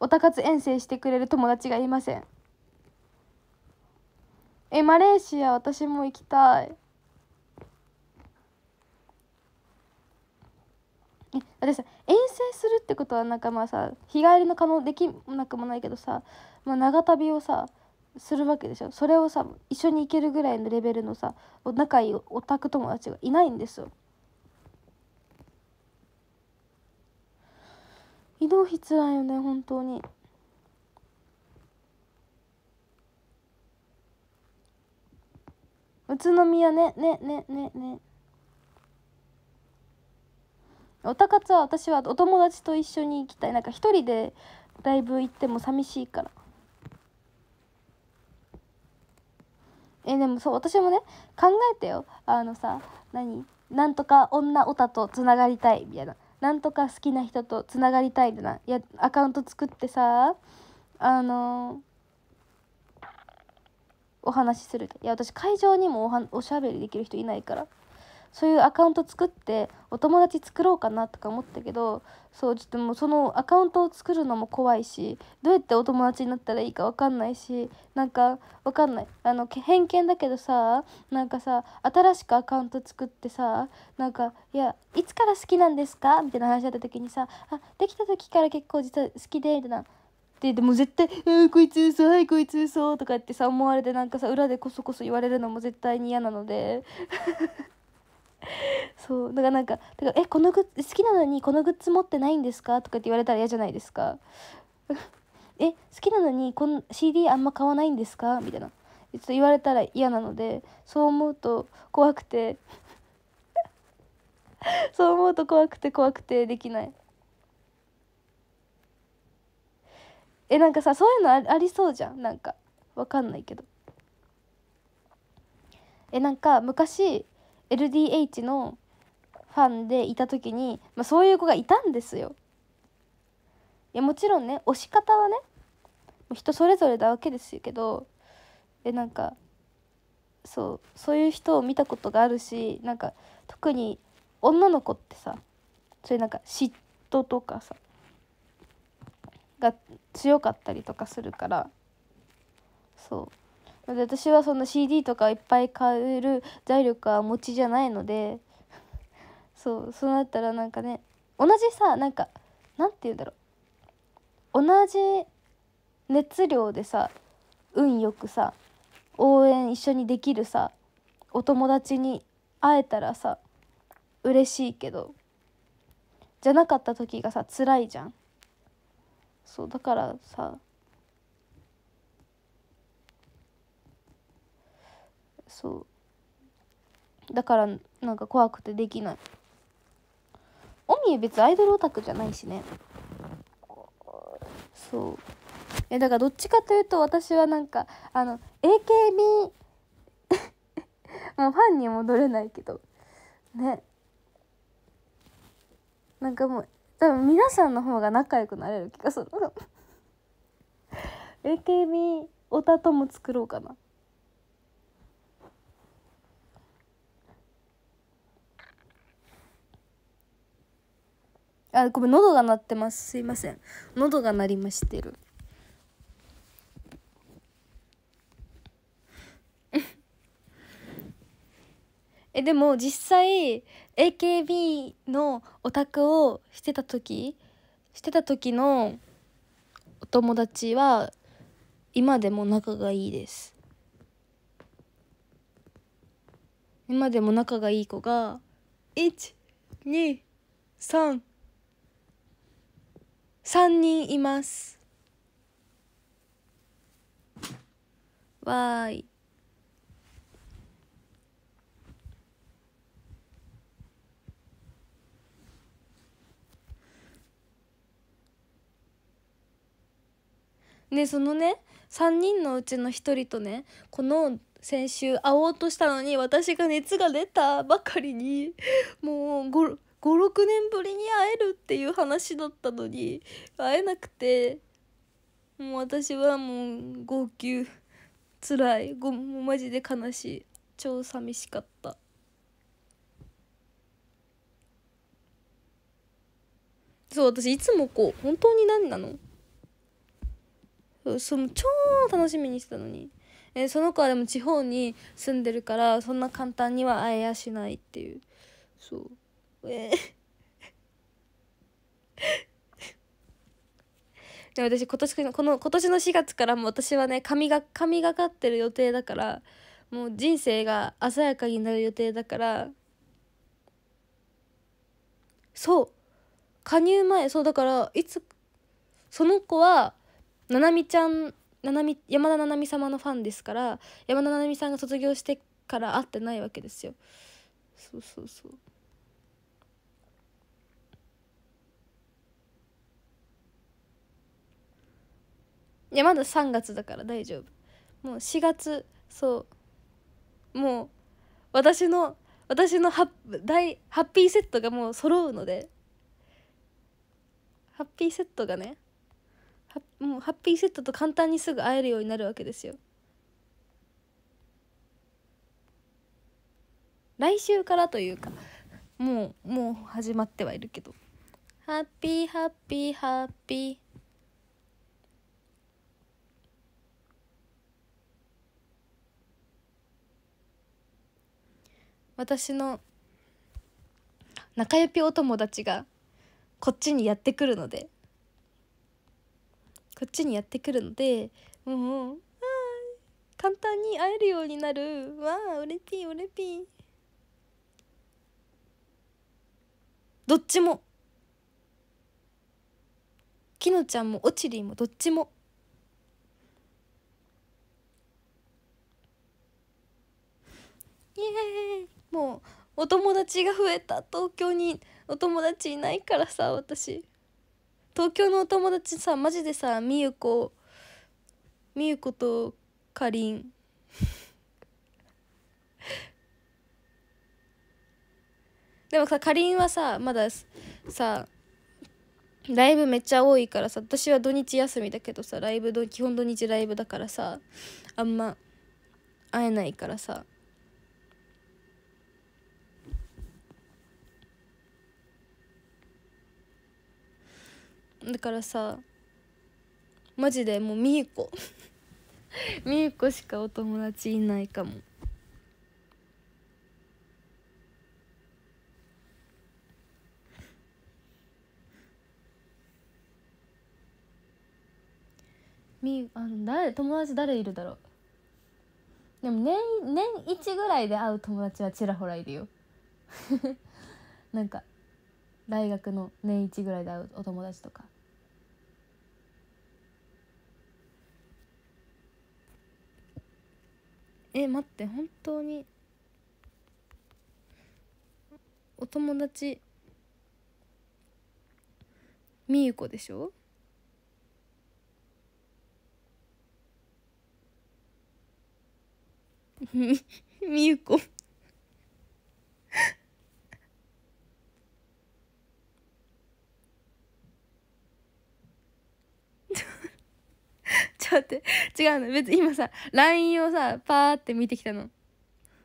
おたかつ遠征してくれる友達がいません。えマレーシア私も行きたい。え私さ遠征するってことはなんかまあさ日帰りの可能できなくもないけどさ、まあ、長旅をさするわけでしょ。それをさ一緒に行けるぐらいのレベルのさ仲いいオタク友達がいないんですよ。移動費つらいよね本当に。宇都宮ねねねねね。おたかつは私はお友達と一緒に行きたい。なんか一人でライブ行っても寂しいから。えでもそう私もね考えてよ。あのさ何？なんとか女オタとつながりたいみたいな。なんとか好きな人とつながりたいってなやアカウント作ってさあのお話しするいや私会場にもおはおしゃべりできる人いないから。そういうアカウント作ってお友達作ろうかなとか思ったけどそうちょっともうそのアカウントを作るのも怖いしどうやってお友達になったらいいか分かんないしなんか分かんないあの偏見だけどさなんかさ新しくアカウント作ってさなんか「いやいつから好きなんですか?」みたいな話だった時にさ「あできた時から結構実は好きで」みたいな。ででも絶対「うんこいつ嘘はいこいつ嘘」とか言ってさ思われてなんかさ裏でこそこそ言われるのも絶対に嫌なので <laughs> そうだからなんかだからえこのグッズ好きなのにこのグッズ持ってないんですか?」とかって言われたら嫌じゃないですか。<laughs> え好きなのにこの CD あんま買わないんですか？みたいな。ちょっと言われたら嫌なのでそう思うと怖くて。そう思うと怖くて <laughs> 怖くてできない。えなんかさそういうのありそうじゃん？なんか。わかんないけど。えなんか昔 LDH のファンでいた時に、まあ、そういう子がいたんですよ。いやもちろんね押し方はね人それぞれだわけですけどえなんかそうそういう人を見たことがあるしなんか特に女の子ってさそういうなんか嫉妬とかさが強かったりとかするからそうで私はそんな CD とかいっぱい買える財力は持ちじゃないので <laughs> そうそうなったらなんかね同じさなんかなんて言うんだろう。同じ熱量でさ運よくさ応援一緒にできるさお友達に会えたらさ嬉しいけどじゃなかった時がさ辛いじゃん。そうだからさそう。だからなんか怖くてできない。オミエ別アイドルオタクじゃないしね。そう。えだからどっちかというと私はなんかあの AKB もうファンに戻れないけど。ね。なんかもう多分皆さんの方が仲良くなれる気がする。<laughs> AKB オタとも作ろうかな。あごめん喉が鳴ってます。すいません。喉が鳴りましてる。<laughs> えでも実際 AKB のオタクをしてた時してた時のお友達は今でも仲がいいです。今でも仲がいい子が123 3人います。わーい。でそのね3人のうちの1人とねこの先週会おうとしたのに私が熱が出たばかりにもう56年ぶりに会えるっていう話だったのに会えなくてもう私はもう号泣つらい。ごもうマジで悲しい。超寂しかった。そう私いつもこう本当に何なの？そうその超楽しみにしてたのに、えー、その子はでも地方に住んでるからそんな簡単には会えやしないっていう。そう。<laughs> で私今年この今年の4月からも私はね髪が髪がかってる予定だからもう人生が鮮やかになる予定だからそう。加入前そうだからいつその子はななみちゃんななみ山田七海様のファンですから山田七海さんが卒業してから会ってないわけですよ。そうそうそう。いやまだ3月だから大丈夫。もう4月そう。もう私の私のハッ大ハッピーセットがもう揃うので。ハッピーセットがね。もうハッピーセットと簡単にすぐ会えるようになるわけですよ。来週からというかもうもう始まってはいるけど。ハッピーハッピーハッピー。私の仲良ぴお友達がこっちにやってくるのでこっちにやってくるのでもう簡単に会えるようになる。わあうれぴーうれぴーどっちも。きのちゃんもおちりもどっちも。イエーイ。もうお友達が増えた東京にお友達いないからさ私。東京のお友達さマジでさみゆこみゆことかりん。<laughs> でもさかりんはさまださライブめっちゃ多いからさ私は土日休みだけどさライブ基本土日ライブだからさあんま会えないからさ。だからさマジでもうみゆこみゆこしかお友達いないかも。みあの誰友達誰いるだろう。でも年年1ぐらいで会う友達はちらほらいるよ。<laughs> なんか大学の年1ぐらいで会うお友達とか。え待って本当に？お友達？みゆこでしょ？み <laughs> みゆこ。ちょっと待って。違うの。別に今さ LINE をさパーって見てきたの。だか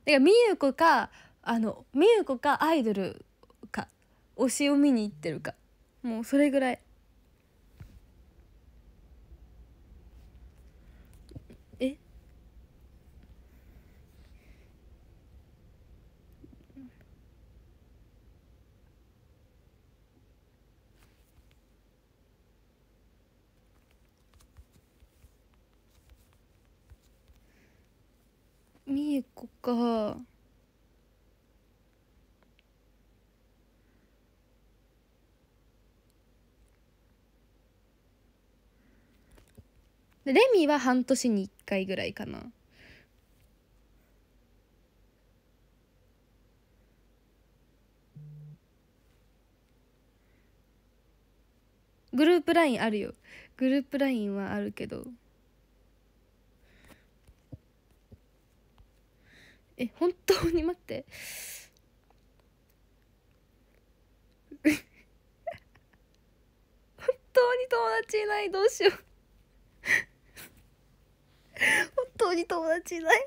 らみゆこかあのみゆこかアイドルか推しを見に行ってるか。もうそれぐらい。みゆこか。レミは半年に1回ぐらいかな。グループラインあるよ。グループラインはあるけど。え本当に待って。本当に友達いない？どうしよう。本当に友達いない？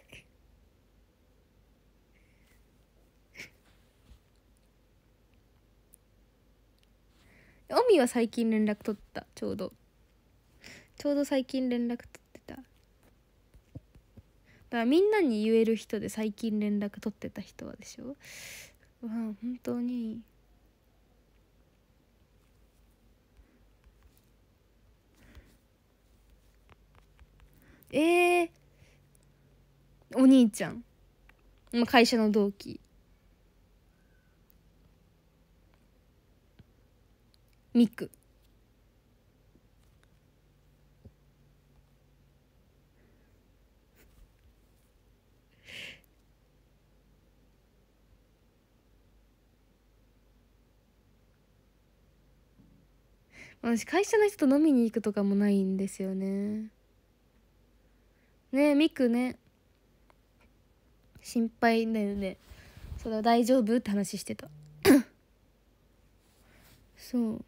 オミは最近連絡取った。ちょうど。ちょうど最近連絡取った。だからみんなに言える人で最近連絡取ってた人はでしょ？うわ本当に。えー、お兄ちゃん。会社の同期。ミク。私会社の人と飲みに行くとかもないんですよね。ねえミクね。心配だよね。それは大丈夫って話してた。<coughs> そう。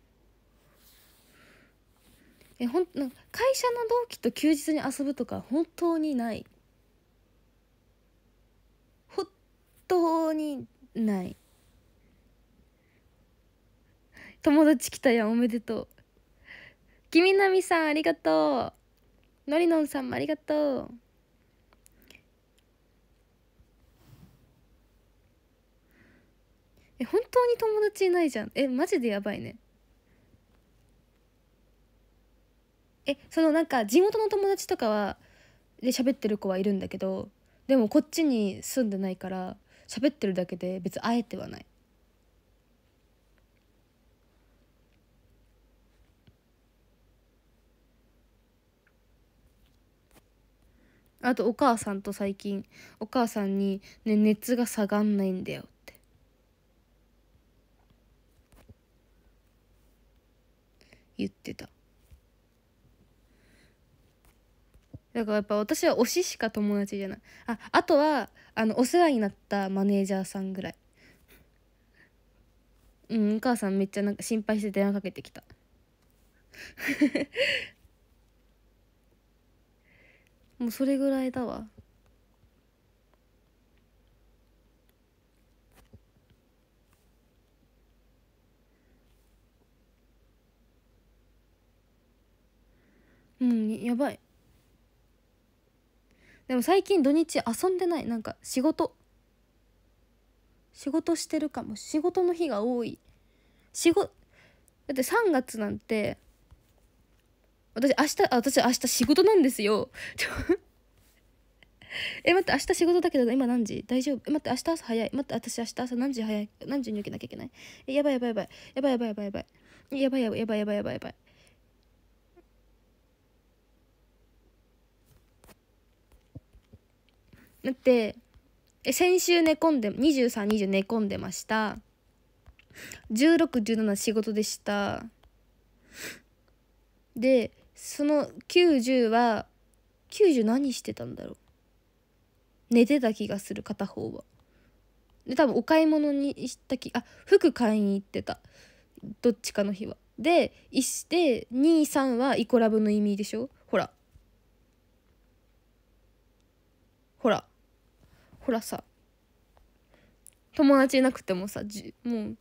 えほんなんか会社の同期と休日に遊ぶとか本当にない。本当にない。友達来たやんおめでとう。君なみさんありがとう。のりのんさんもありがとう。え本当に友達いないじゃん。えマジでやばいね。えそのなんか地元の友達とかはで喋ってる子はいるんだけどでもこっちに住んでないから喋ってるだけで別に会えてはない。あとお母さんと最近お母さんに、ね「熱が下がんないんだよ」って。言ってた。だからやっぱ私は推ししか友達じゃない。ああとはあのお世話になったマネージャーさんぐらい。うんお母さんめっちゃなんか心配して電話かけてきた。もうそれぐらいだわ。うんやばい。でも最近土日遊んでない。なんか仕事。仕事してるかも。仕事の日が多い。仕事だって3月なんて私明日、私明日仕事なんですよ。<laughs> え、待って、明日仕事だけど、今何時？大丈夫、待って、明日朝早い。待って、私明日朝何時早い？何時に受けなきゃいけない？え、やばいやばいやばい。やばいやばいやばいやばい。やばいやばいやばいやばいやばいやばい。だって、え、先週寝込んで、23、20寝込んでました。16、17仕事でした。で、その90は90何してたんだろう。寝てた気がする片方は。で多分お買い物に行ったきあ服買いに行ってた。どっちかの日は。で1で23はイコラブの意味でしょ。ほら。ほら。ほらさ。友達いなくてもさじもう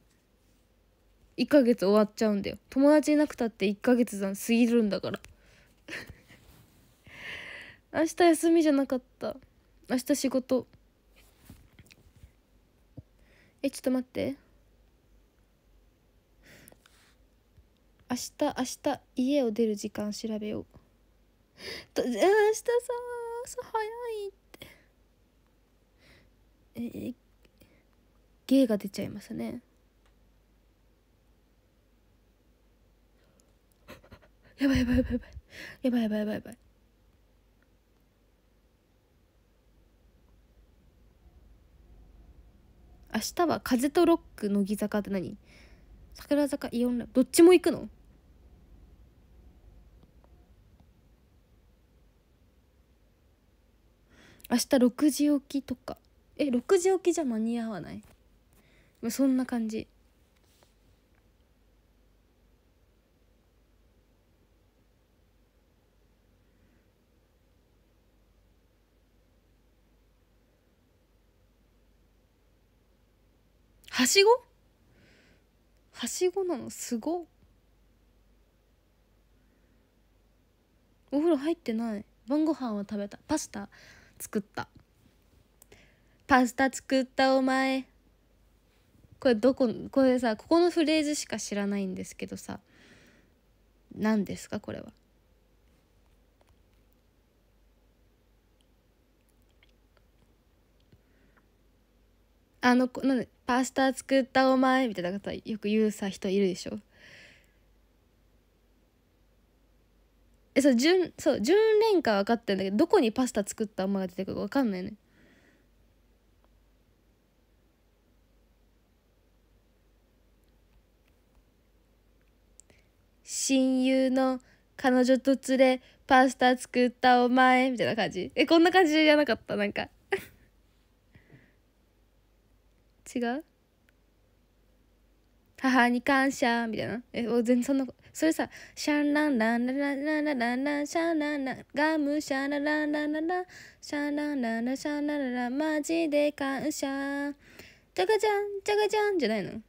1ヶ月終わっちゃうんだよ。友達いなくたって1ヶ月過ぎるんだから。<laughs> 明日休みじゃなかった。明日仕事。えちょっと待って。明日明日家を出る時間調べよう。<laughs> と明日さ朝早いって。え芸が出ちゃいますね。やばいやばいやばいやばい。やばいやばいやばいやばい。明日は風とロック乃木坂って何？桜坂イオンラブ。どっちも行くの？明日6時起きとか。え6時起きじゃ間に合わない？そんな感じ。はしご？はしごなの？すご？お風呂入ってない？晩ご飯は食べた？パスタ？作った。パスタ作ったお前。これどここれさここのフレーズしか知らないんですけどさ。何ですか？これは。あのなんで？パスタ作ったお前みたいなことよく言うさ人いるでしょ。えそう純そう純連歌分かってるんだけどどこにパスタ作ったお前が出てくるか分かんないね。親友の彼女と連れパスタ作ったお前みたいな感じ。えこんな感じじゃなかった？なんか。違う？母に感謝みたいな？え全然そんなそれさシャンランランランランランランララシャンランランガムシャンランランランランラシャンランランラシャンランララマジで感謝。じゃがじゃんじゃがじゃんじゃないの？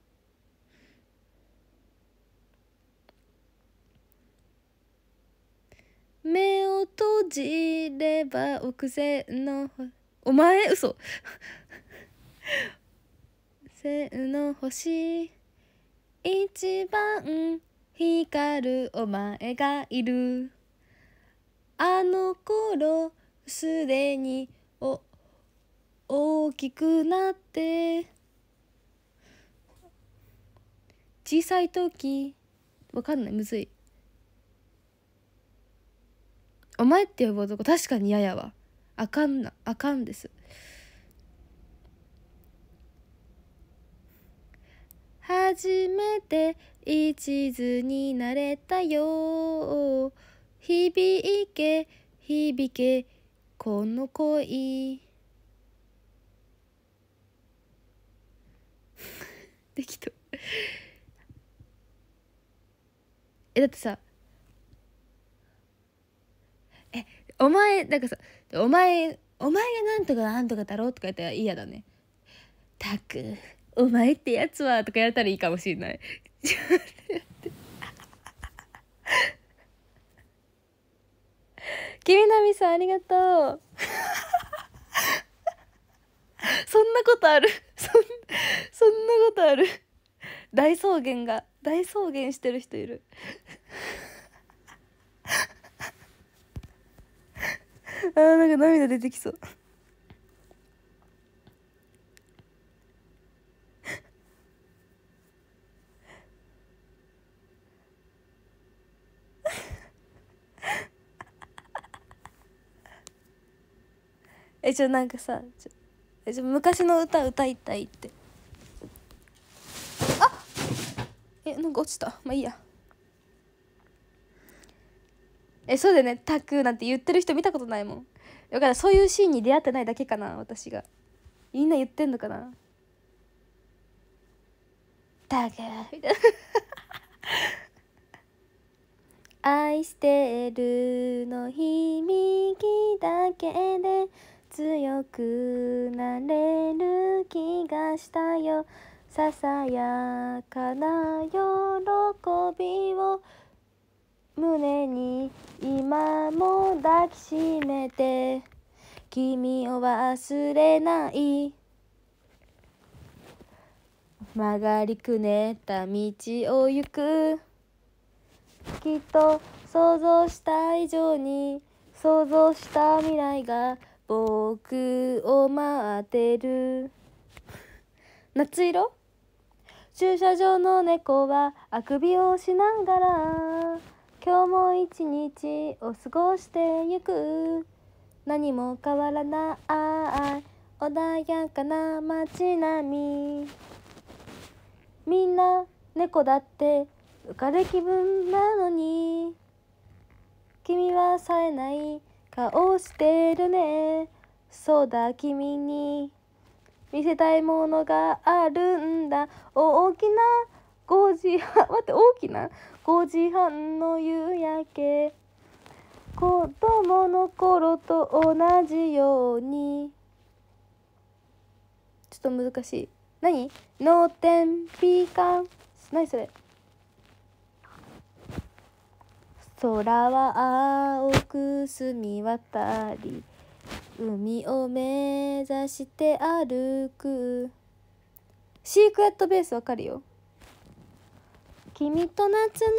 目を閉じれば奥線のお前？嘘。線の星一番光るお前がいる。あの頃すでにお大きくなって小さい時わかんない。むずい。お前って呼ぶ男確かに嫌やわ。あかんなあかんです。初めて一途になれたよ。響け響けこの恋 <laughs> できた。えだってさえお前なんかさお前お前がなんとかなんとかだろうとか言ったら嫌だね。たく。お前ってやつは」とかやったらいいかもしれない君なみさんありがとう <laughs> そんなことある。そんそんなことある。大草原が大草原してる人いる。<laughs> あーなんか涙出てきそう。えちょなんかさちょえちょ昔の歌歌いたいって。あえなんか落ちた。まあいいや。えそうだよね。タクなんて言ってる人見たことないもん。だからそういうシーンに出会ってないだけかな私が。みんな言ってんのかな。タクみたいな。愛してるの響きだけで強くなれる気がしたよ。ささやかな喜びを胸に今も抱きしめて。君を忘れない。曲がりくねった道を行く。きっと想像した以上に想像した未来が僕を待ってる。夏色？駐車場の猫はあくびをしながら今日も一日を過ごしてゆく。何も変わらない穏やかな街並み。みんな猫だって浮かれ気分なのに。君は冴えない顔してるね。そうだ君に。見せたいものがあるんだ。大きな5時半待って大きな？5時半の夕焼け。子供の頃と同じように。ちょっと難しい。何？脳天ピーカン？何それ？空は青く澄み渡り海を目指して歩く。シークレットベースわかるよ。君と夏の終わ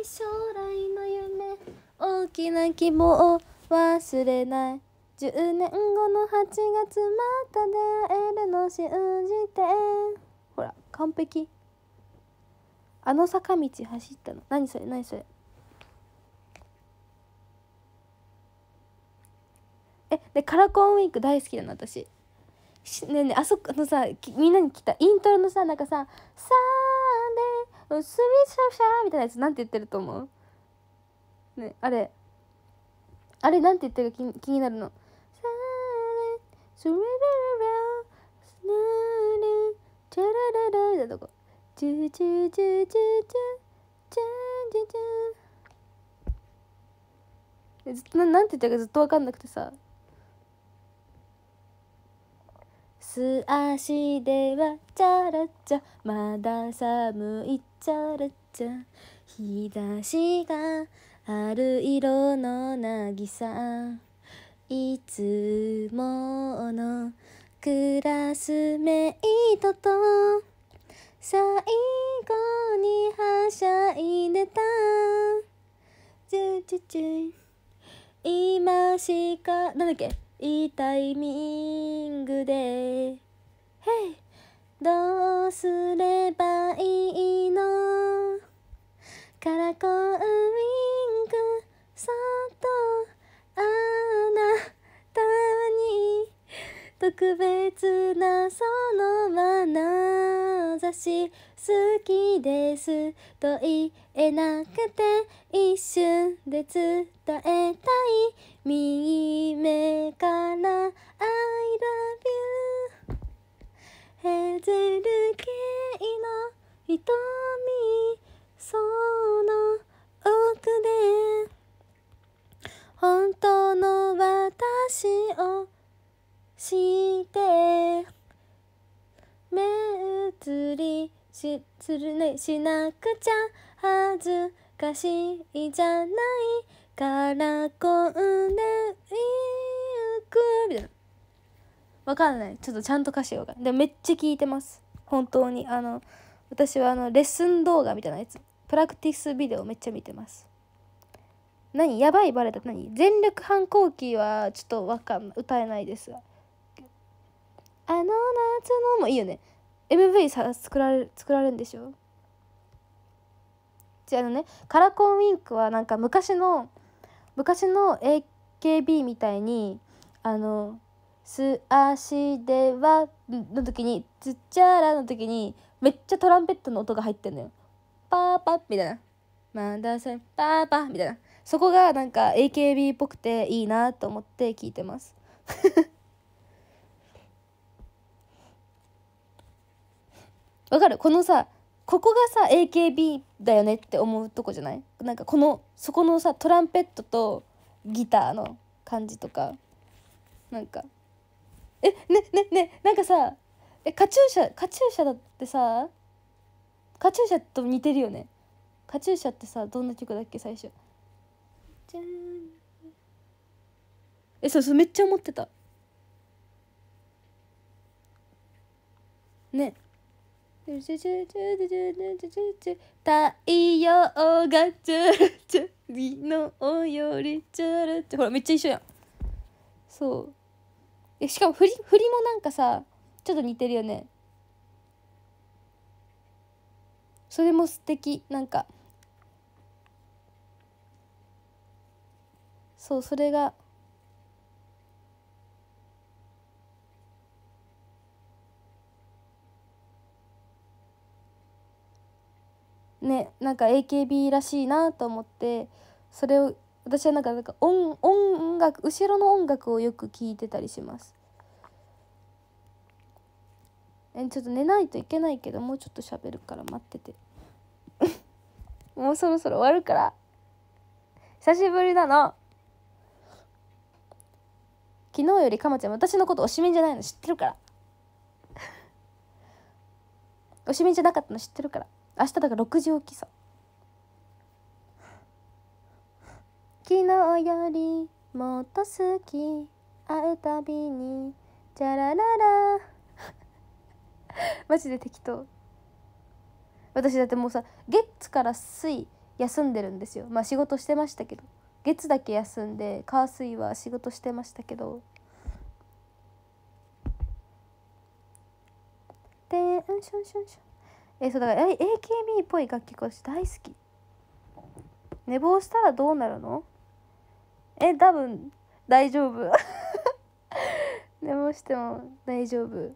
り将来の夢大きな希望を忘れない。10年後の8月また出会えるの信じて。ほら完璧。あの坂道走ったの。何それ？何それ？えでカラコンウィーク大好きなの私。ねねあそこのさみんなに来たイントロのさなんかさ「サーデースイーシャシャー」みたいなやつなんて言ってると思う？ねあれ。あれなんて言ってるか気気になるの「サーデースリラララスナーデチャラララ」だとこ「チュチュチュチュチュチュチュチュ」ずっとななんて言ってるかずっと分かんなくてさ。素足ではチャラチャまだ寒いチャラチャ日差しが春色の渚いつものクラスメイトと最後にはしゃいでたチュチュチュ今しかなんだっけ？いいタイミングで「へいどうすればいいの?」カラコンウィンクそっとあなたに特別なその眼差し好きですと言えなくて一瞬で伝えたい右目から I love you ヘゼル系の瞳その奥で本当の私をして目移りしするねしなくちゃ恥ずかしいじゃないからこんでいくみたいな。わかんない。ちょっとちゃんと歌詞がでもめっちゃ聞いてます。本当に。あの私はあのレッスン動画みたいなやつ。プラクティスビデオめっちゃ見てます。何？やばいバレた？何？全力反抗期はちょっとわかんない歌えないですあの夏のもいいよね。MV さ作られ作られるんでしょ？じゃあのね。カラコンウィンクはなんか昔の昔の AKB みたいにあの素足ではの時に「つっちゃら」の時にめっちゃトランペットの音が入ってんのよ。パーパーみたいな。まださパーパーみたいな。そこがなんか AKB っぽくていいなと思って聞いてます。わかる？このさここがさ AKB だよねって思うとこじゃない？なんかこのそこのさトランペットとギターの感じとか。なんか。えねねねなんかさえカチューシャカチューシャだってさカチューシャと似てるよね？カチューシャってさどんな曲だっけ？最初。じゃーんえそうそうめっちゃ思ってた。ね。っ <laughs> 太陽がチュルチュ昨日よりチュルってほらめっちゃ一緒やんそうえしかも振り振りもなんかさちょっと似てるよねそれも素敵なんかそうそれがねなんか AKB らしいなと思ってそれを私はなんかなんか音音楽後ろの音楽をよく聞いてたりします。えちょっと寝ないといけないけどもうちょっと喋るから待ってて。<laughs> もうそろそろ終わるから。久しぶりなの。昨日よりかまちゃん私のことおしめんじゃないの知ってるから。<laughs> おしめんじゃなかったの知ってるから。明日だから6時起きさ。昨日よりもっと好き。会うたびにじゃららら。<laughs> マジで適当。私だってもうさ月から水休んでるんですよ。まあ仕事してましたけど。月だけ休んで火水は仕事してましたけど。テンションションション。えそうだから AKB っぽい楽曲私大好き。寝坊したらどうなるの？え多分大丈夫。<laughs> 寝坊しても大丈夫。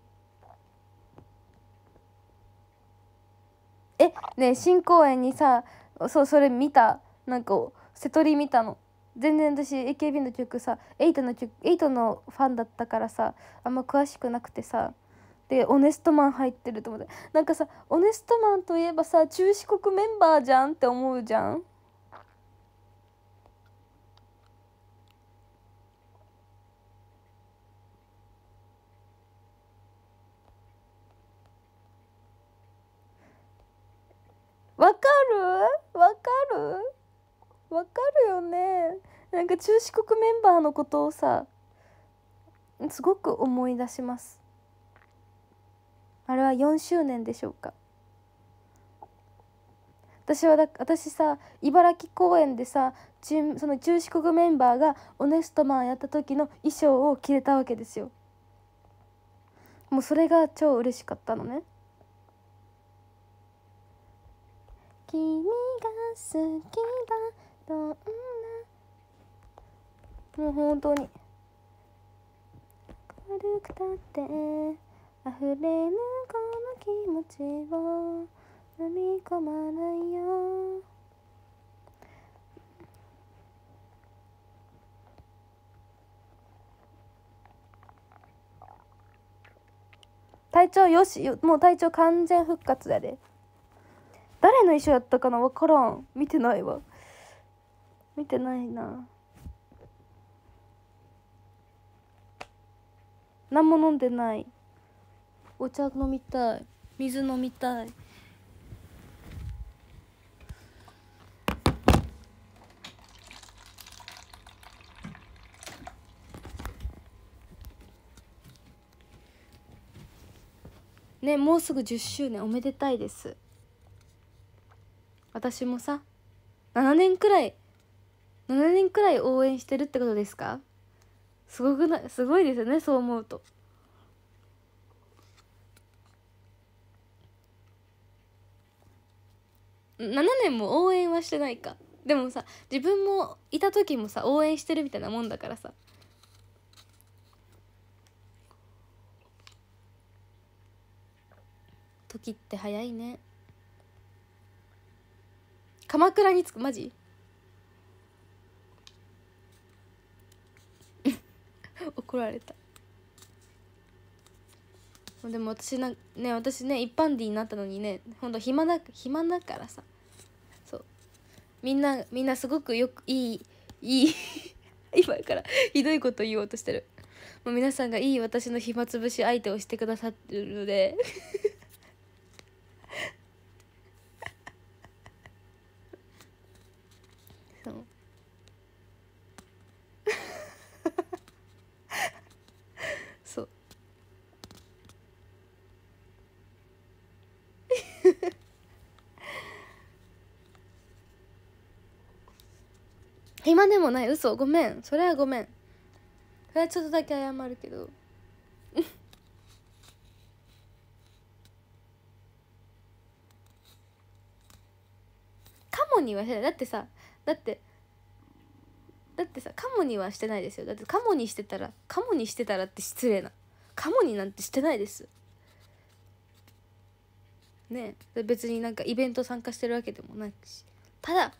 えねえ新公演にさそうそれ見た？なんか瀬戸り見たの？全然私 AKB の曲さ8の曲8のファンだったからさあんま詳しくなくてさ。でオネストマン入ってると思って。なんかさオネストマンといえばさ中四国メンバーじゃんって思うじゃん。わかる？わかる？わかるよね。なんか中四国メンバーのことをさすごく思い出します。あれは4周年でしょうか？私はだ私さ茨城公演でさ中その中四国メンバーがオネストマンやった時の衣装を着れたわけですよ。もうそれが超嬉しかったのね。君が好きだどんな？もう本当に。軽くたって。溢れるこの気持ちを飲み込まないよ。体調よしもう体調完全復活やで。誰の衣装やったかな分からん。見てないわ。見てないな。何も飲んでない。お茶飲みたい。水飲みたい。ねもうすぐ10周年おめでたいです。私もさ7年くらい7年くらい応援してるってことですか？すごくない？すごいですよねそう思うと。7年も応援はしてないか。でもさ自分もいた時もさ応援してるみたいなもんだからさ。時って早いね。鎌倉に着くマジ？<laughs> 怒られた。でも私なね私ね一般人になったのにねほんと暇な暇だからさ。そう。みんなみんなすごくよくいいいい <laughs> 今からひどいこと言おうとしてる。もう皆さんがいい私の暇つぶし相手をしてくださってるのでそうそうでもない。嘘。ごめん。それはごめん。それはちょっとだけ謝るけど。カモにはしてない。だってさだってだってさカモにはしてないですよ。だってカモにしてたらカモにしてたらって失礼な。カモになんてしてないです。ねえ。別になんかイベント参加してるわけでもないし。ただ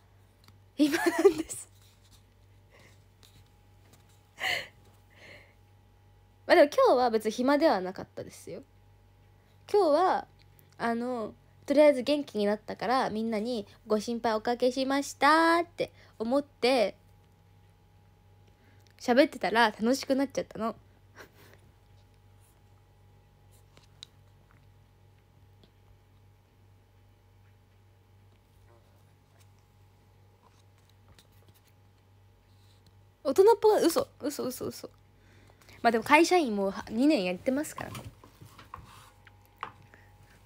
今なんです。まあでも今日は別に暇ではなかったですよ今日はあのとりあえず元気になったからみんなに「ご心配おかけしました」って思って喋ってたら楽しくなっちゃったの。大人っぽい嘘嘘嘘嘘まあでも会社員も2年やってますから。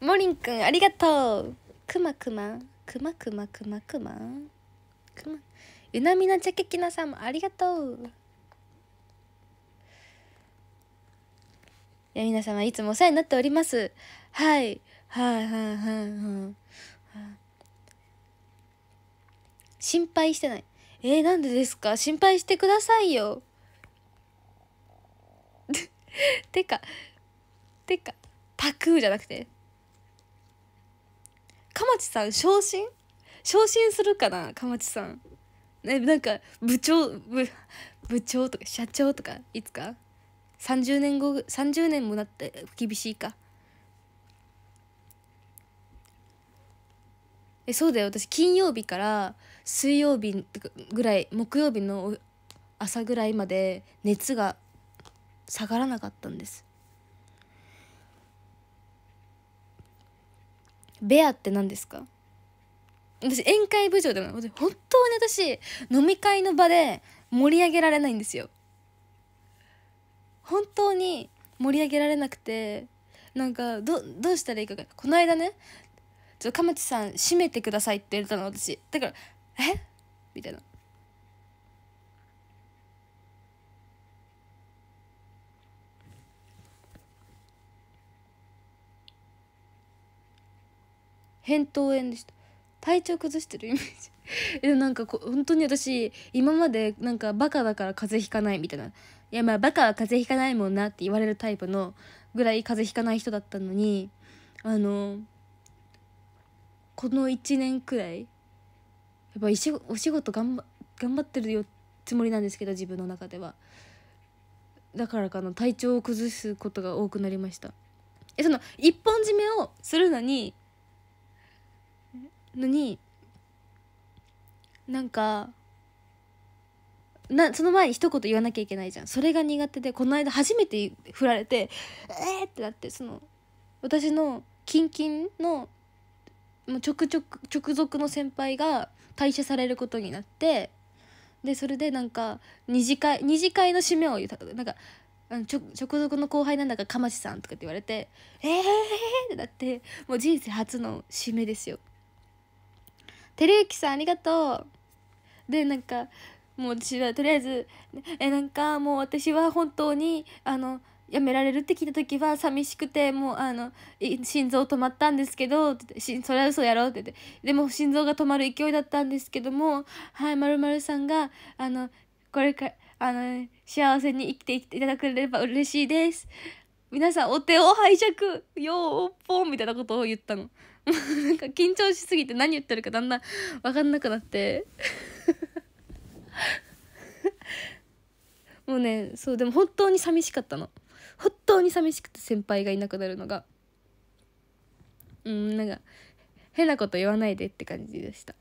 モリンくんありがとう。くまくま。くまくまくまくま。くま。ゆなみなちゃけきなさんもありがとう。いや皆様いつもお世話になっております。はい。はいはいはいはい。心配してない。えー、なんでですか？心配してくださいよ。<laughs> てかてかパクーじゃなくて。かまちさん昇進？昇進するかなかまちさん。ねなんか部長部部長とか社長とかいつか？30年後30年もなって厳しいか。えそうだよ。私金曜日から水曜日ぐらい木曜日の朝ぐらいまで熱が下がらなかったんです。ベアって何ですか？私宴会部長でも本当に私飲み会の場で盛り上げられないんですよ。本当に盛り上げられなくてなんかどどうしたらいいかこの間ねちょっとかまちさん閉めてくださいって言われたの私。だからえ？みたいな。扁桃炎でした。体調崩してるイメージ。<laughs> でなんかこ本当に私今までなんかバカだから風邪ひかないみたいな。いやまあバカは風邪ひかないもんなって言われるタイプのぐらい風邪ひかない人だったのにあのこの1年くらいやっぱお仕事頑張頑張ってるよつもりなんですけど自分の中では。だからかの体調を崩すことが多くなりました。えその一本締めをするのにのになんかなその前に一言言わなきゃいけないじゃん。それが苦手でこの間初めて振られてえーってなってその私のキンキンのもう直直直属の先輩が退社されることになってでそれでなんか二次会二次会の締めを言ったなんかあの直属の後輩なんだかかまちさんとかって言われてえーってなってもう人生初の締めですよ。てるゆきさんありがとう。でなんかもう私はとりあえずえなんかもう私は本当にあの辞められるって聞いた時は寂しくてもうあの心臓止まったんですけどってそれは嘘やろって言って。でも心臓が止まる勢いだったんですけどもはいまるまるさんがあのこれからあの幸せに生きていただければ嬉しいです。皆さんお手を拝借。よーぽんみたいなことを言ったの。なんか緊張しすぎて何言ってるかだんだん分かんなくなって。もうねそうでも本当に寂しかったの。本当に寂しくて先輩がいなくなるのが。うんなんか変なこと言わないでって感じでした。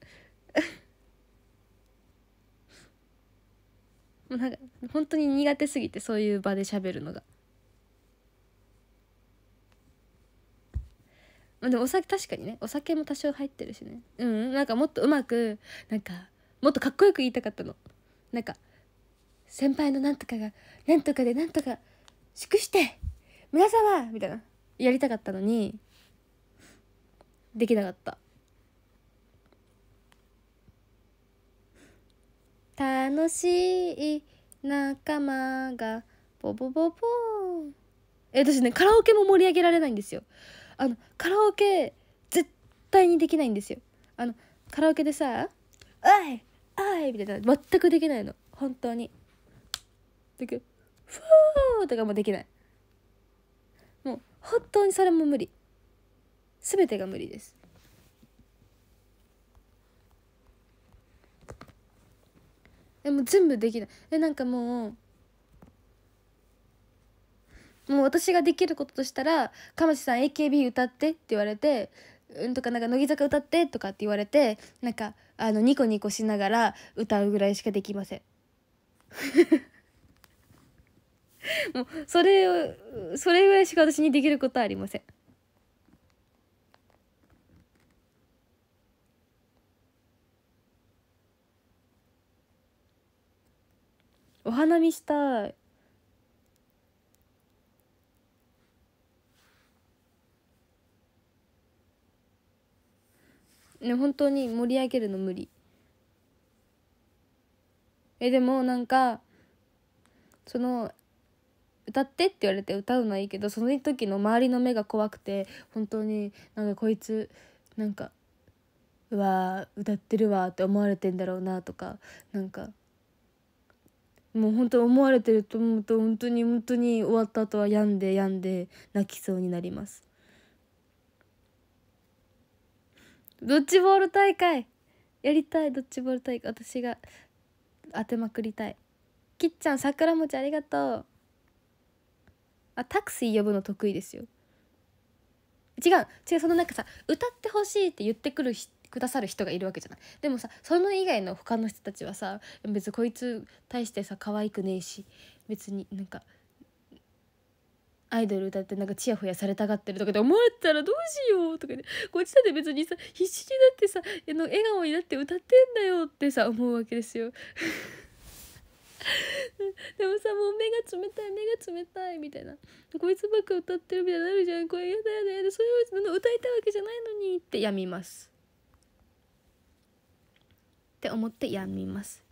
<laughs> もうなんか本当に苦手すぎてそういう場で喋るのが。でもお酒確かにね。お酒も多少入ってるしね。うん。なんかもっとうまくなんかもっとかっこよく言いたかったの。なんか先輩のなんとかがなんとかでなんとか祝して皆様みたいなやりたかったのにできなかった。楽しい仲間がボボボボえ私ねカラオケも盛り上げられないんですよ。あのカラオケ絶対にできないんですよ。あのカラオケでさ「おいおい!」みたいな全くできないの。本当に。だけど「フー!」とかもできない。もう本当にそれも無理。全てが無理です。でも全部できない。でなんかもうもう私ができることとしたら「かましさん AKB 歌って」って言われて「うん」とかなんか「乃木坂歌って」とかって言われてなんかあのニコニコしながら歌うぐらいしかできません。<laughs> もうそれをそれぐらいしか私にできることはありません。お花見したい。ね本当に盛り上げるの無理。えでもなんかその歌ってって言われて歌うのはいいけどその時の周りの目が怖くて本当になんかこいつなんかうわ歌ってるわって思われてんだろうなとかなんかもう本当思われてると思うと本当に本当に終わった後は病んで病んで泣きそうになります。ドッジボール大会。やりたいドッジボール大会。私が当てまくりたい。きっちゃん桜餅ありがとう。あタクシー呼ぶの得意ですよ。違う。違うそのなんかさ歌ってほしいって言ってくるくださる人がいるわけじゃない。でもさその以外の他の人たちはさ別にこいつ対してさ可愛くねえし別になんかアイドル歌ってなんかチヤホヤされたがってるとかで思われたらどうしようとかで、ね、こっちだって別にさ必死になってさあの笑顔になって歌ってんだよってさ思うわけですよ。<laughs> でもさもう目が冷たい目が冷たいみたいな。こいつばっか歌ってるみたいになるじゃん。これ嫌だよね。そういうの歌いたいわけじゃないのにってやみます。って思ってやみます。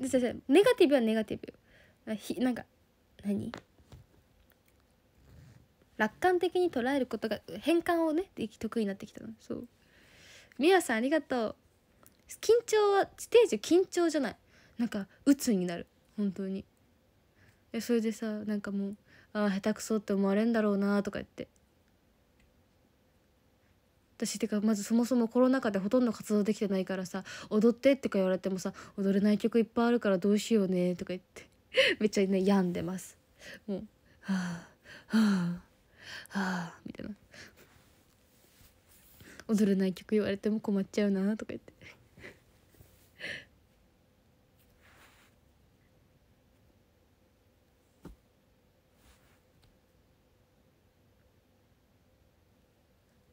でじゃネガティブはネガティブひなんか何？楽観的に捉えることが変換をね得意になってきたの。そう。みやさんありがとう。緊張はステージ緊張じゃない。なんか鬱になる。本当に。それでさなんかもうああ下手くそって思われるんだろうなとか言って。私てかまずそもそもコロナ禍でほとんど活動できてないからさ踊ってってか言われてもさ踊れない曲いっぱいあるからどうしようねとか言ってめっちゃね病んでます。もうはあはあはあみたいな。踊れない曲言われても困っちゃうなとか言って。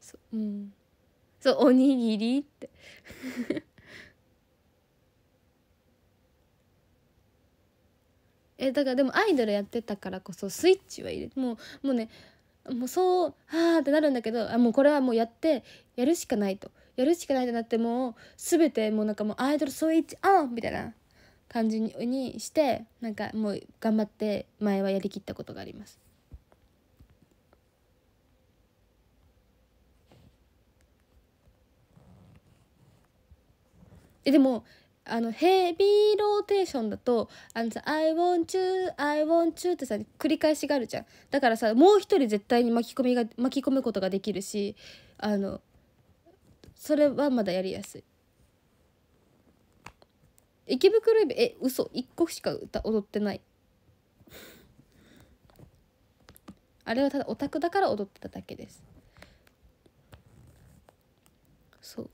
そううん。そうおにぎりって。<laughs> えだからでもアイドルやってたからこそスイッチは入れもうもうねもうそうはあってなるんだけどあもうこれはもうやってやるしかないと。やるしかないってなってもう全てもうなんかもうアイドルスイッチオンみたいな感じにしてなんかもう頑張って前はやりきったことがあります。えでもあのヘビーローテーションだとあのさ「I want you I want you」ってさ繰り返しがあるじゃん。だからさもう一人絶対に巻き込みが巻き込むことができるしあのそれはまだやりやすい。池袋イブえ嘘。1個しか歌踊ってない。あれはただオタクだから踊ってただけです。そう。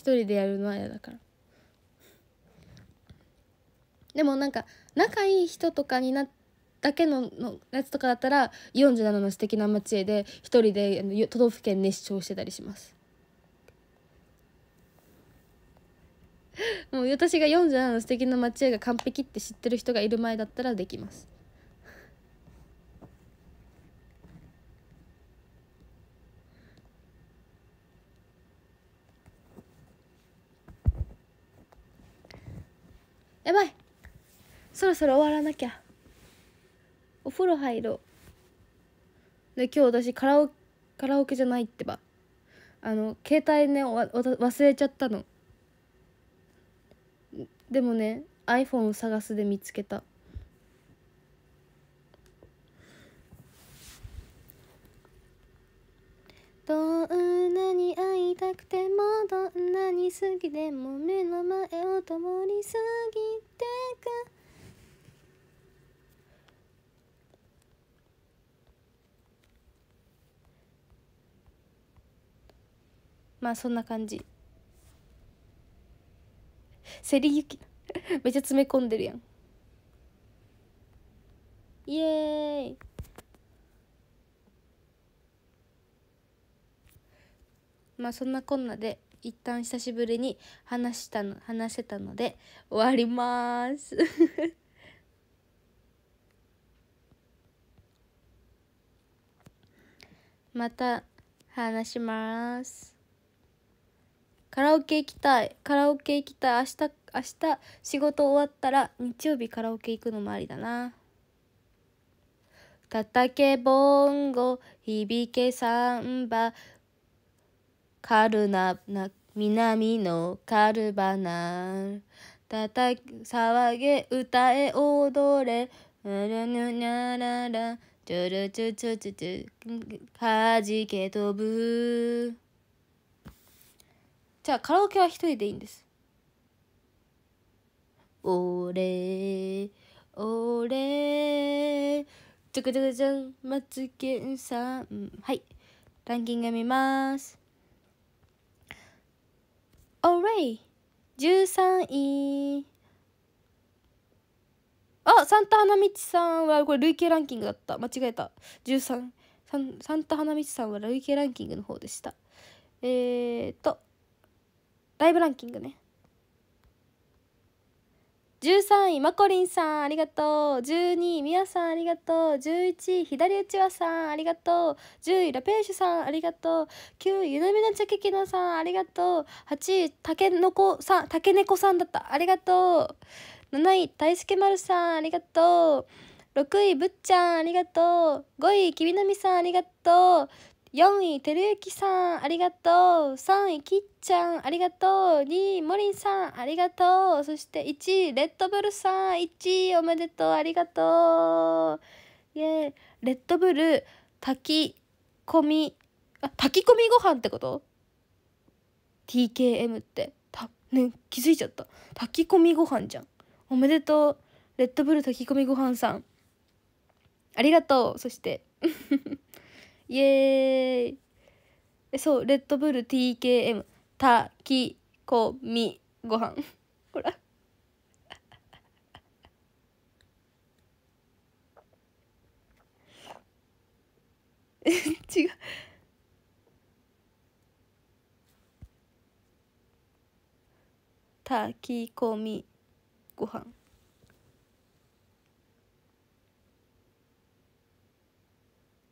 一人でやるのは嫌だから。でもなんか仲いい人とかになだけののやつとかだったら47の素敵な街へで一人であの都道府県熱唱してたりします。もう私が47の素敵な街へが完璧って知ってる人がいる前だったらできます。やばい。そろそろ終わらなきゃ。お風呂入ろう。で今日私カラオカラオケじゃないってば。あの携帯ねわわ忘れちゃったの。でもね iPhone を探すで見つけた。どんなに会いたくてもどんなに好きでも目の前を通り過ぎてくまあそんな感じ。セリユキ。<laughs> めっちゃ詰め込んでるやん。イエーイ。まあそんなこんなで一旦久しぶりに話したの話せたので終わります。<laughs> また話します。カラオケ行きたい。カラオケ行きたい。明日明日仕事終わったら日曜日カラオケ行くのもありだな。叩けボンゴ響けサンバ。カルナな南のカルバナたた騒げ歌え踊れ。ぬるぬにゃらら。チュルチュチュチュチュ。はじけ飛ぶ。じゃあカラオケは一人でいいんです。俺俺ちょくちょくちゃんマツケンさん。はい。ランキング見ます。オレイ13位。あサンタ花道さんはこれ累計ランキングだった。間違えた。13サンサンタ花道さんは累計ランキングの方でした。えーとライブランキングね。13位まこりんさんありがとう。12位みやさんありがとう。11位左打ちわさんありがとう。10位ラペーシュさんありがとう。9位ゆなみのちゃけきのさんありがとう。8位たけのこさんたけねこさんだった。ありがとう。7位大輔丸さんありがとう。6位ぶっちゃんありがとう。5位きびなみさんありがとう。4位てるゆきさんありがとう。3位きっちゃんありがとう。2位もりんさんありがとうそして1位レッドブルさん1位おめでとう。ありがとう。イエーイ。レッドブル炊き込みあ炊き込みご飯ってこと ?TKM って。たね気づいちゃった。炊き込みご飯じゃん。おめでとう。レッドブル炊き込みご飯さん。ありがとう。そしてイエーイ。えそうレッドブル TKM 炊き込みご飯。<laughs> ほら違う。炊き込みご飯。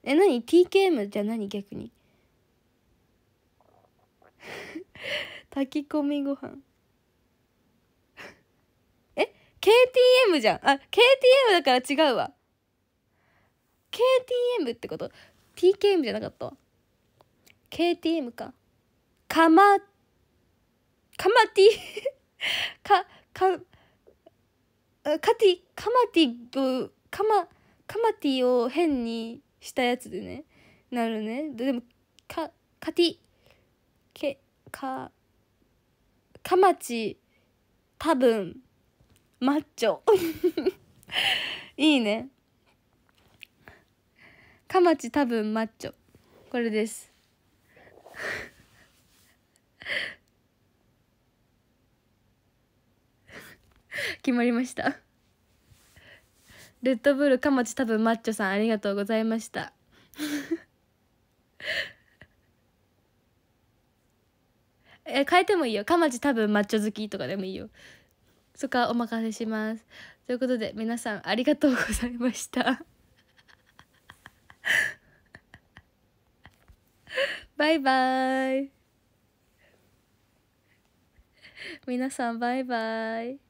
え何？TKM じゃ何逆に？<laughs> 炊き込みご飯。え？KTM じゃん。あ KTM だから違うわ。KTM ってこと？TKM じゃなかったわ。KTM かか。まかまティ <laughs> かかカティカマティをカマカマティを変にしたやつでね。なるね。でもかカティけかカマチ多分マッチョ。<laughs> いいね。カマチ多分マッチョ。これです。<laughs> 決まりました。レッドブルかまち多分マッチョさんありがとうございました。<laughs> え変えてもいいよ。かまち多分マッチョ好きとかでもいいよ。そこはお任せします。ということで皆さんありがとうございました。<laughs> バイバイ。皆さんバイバイ。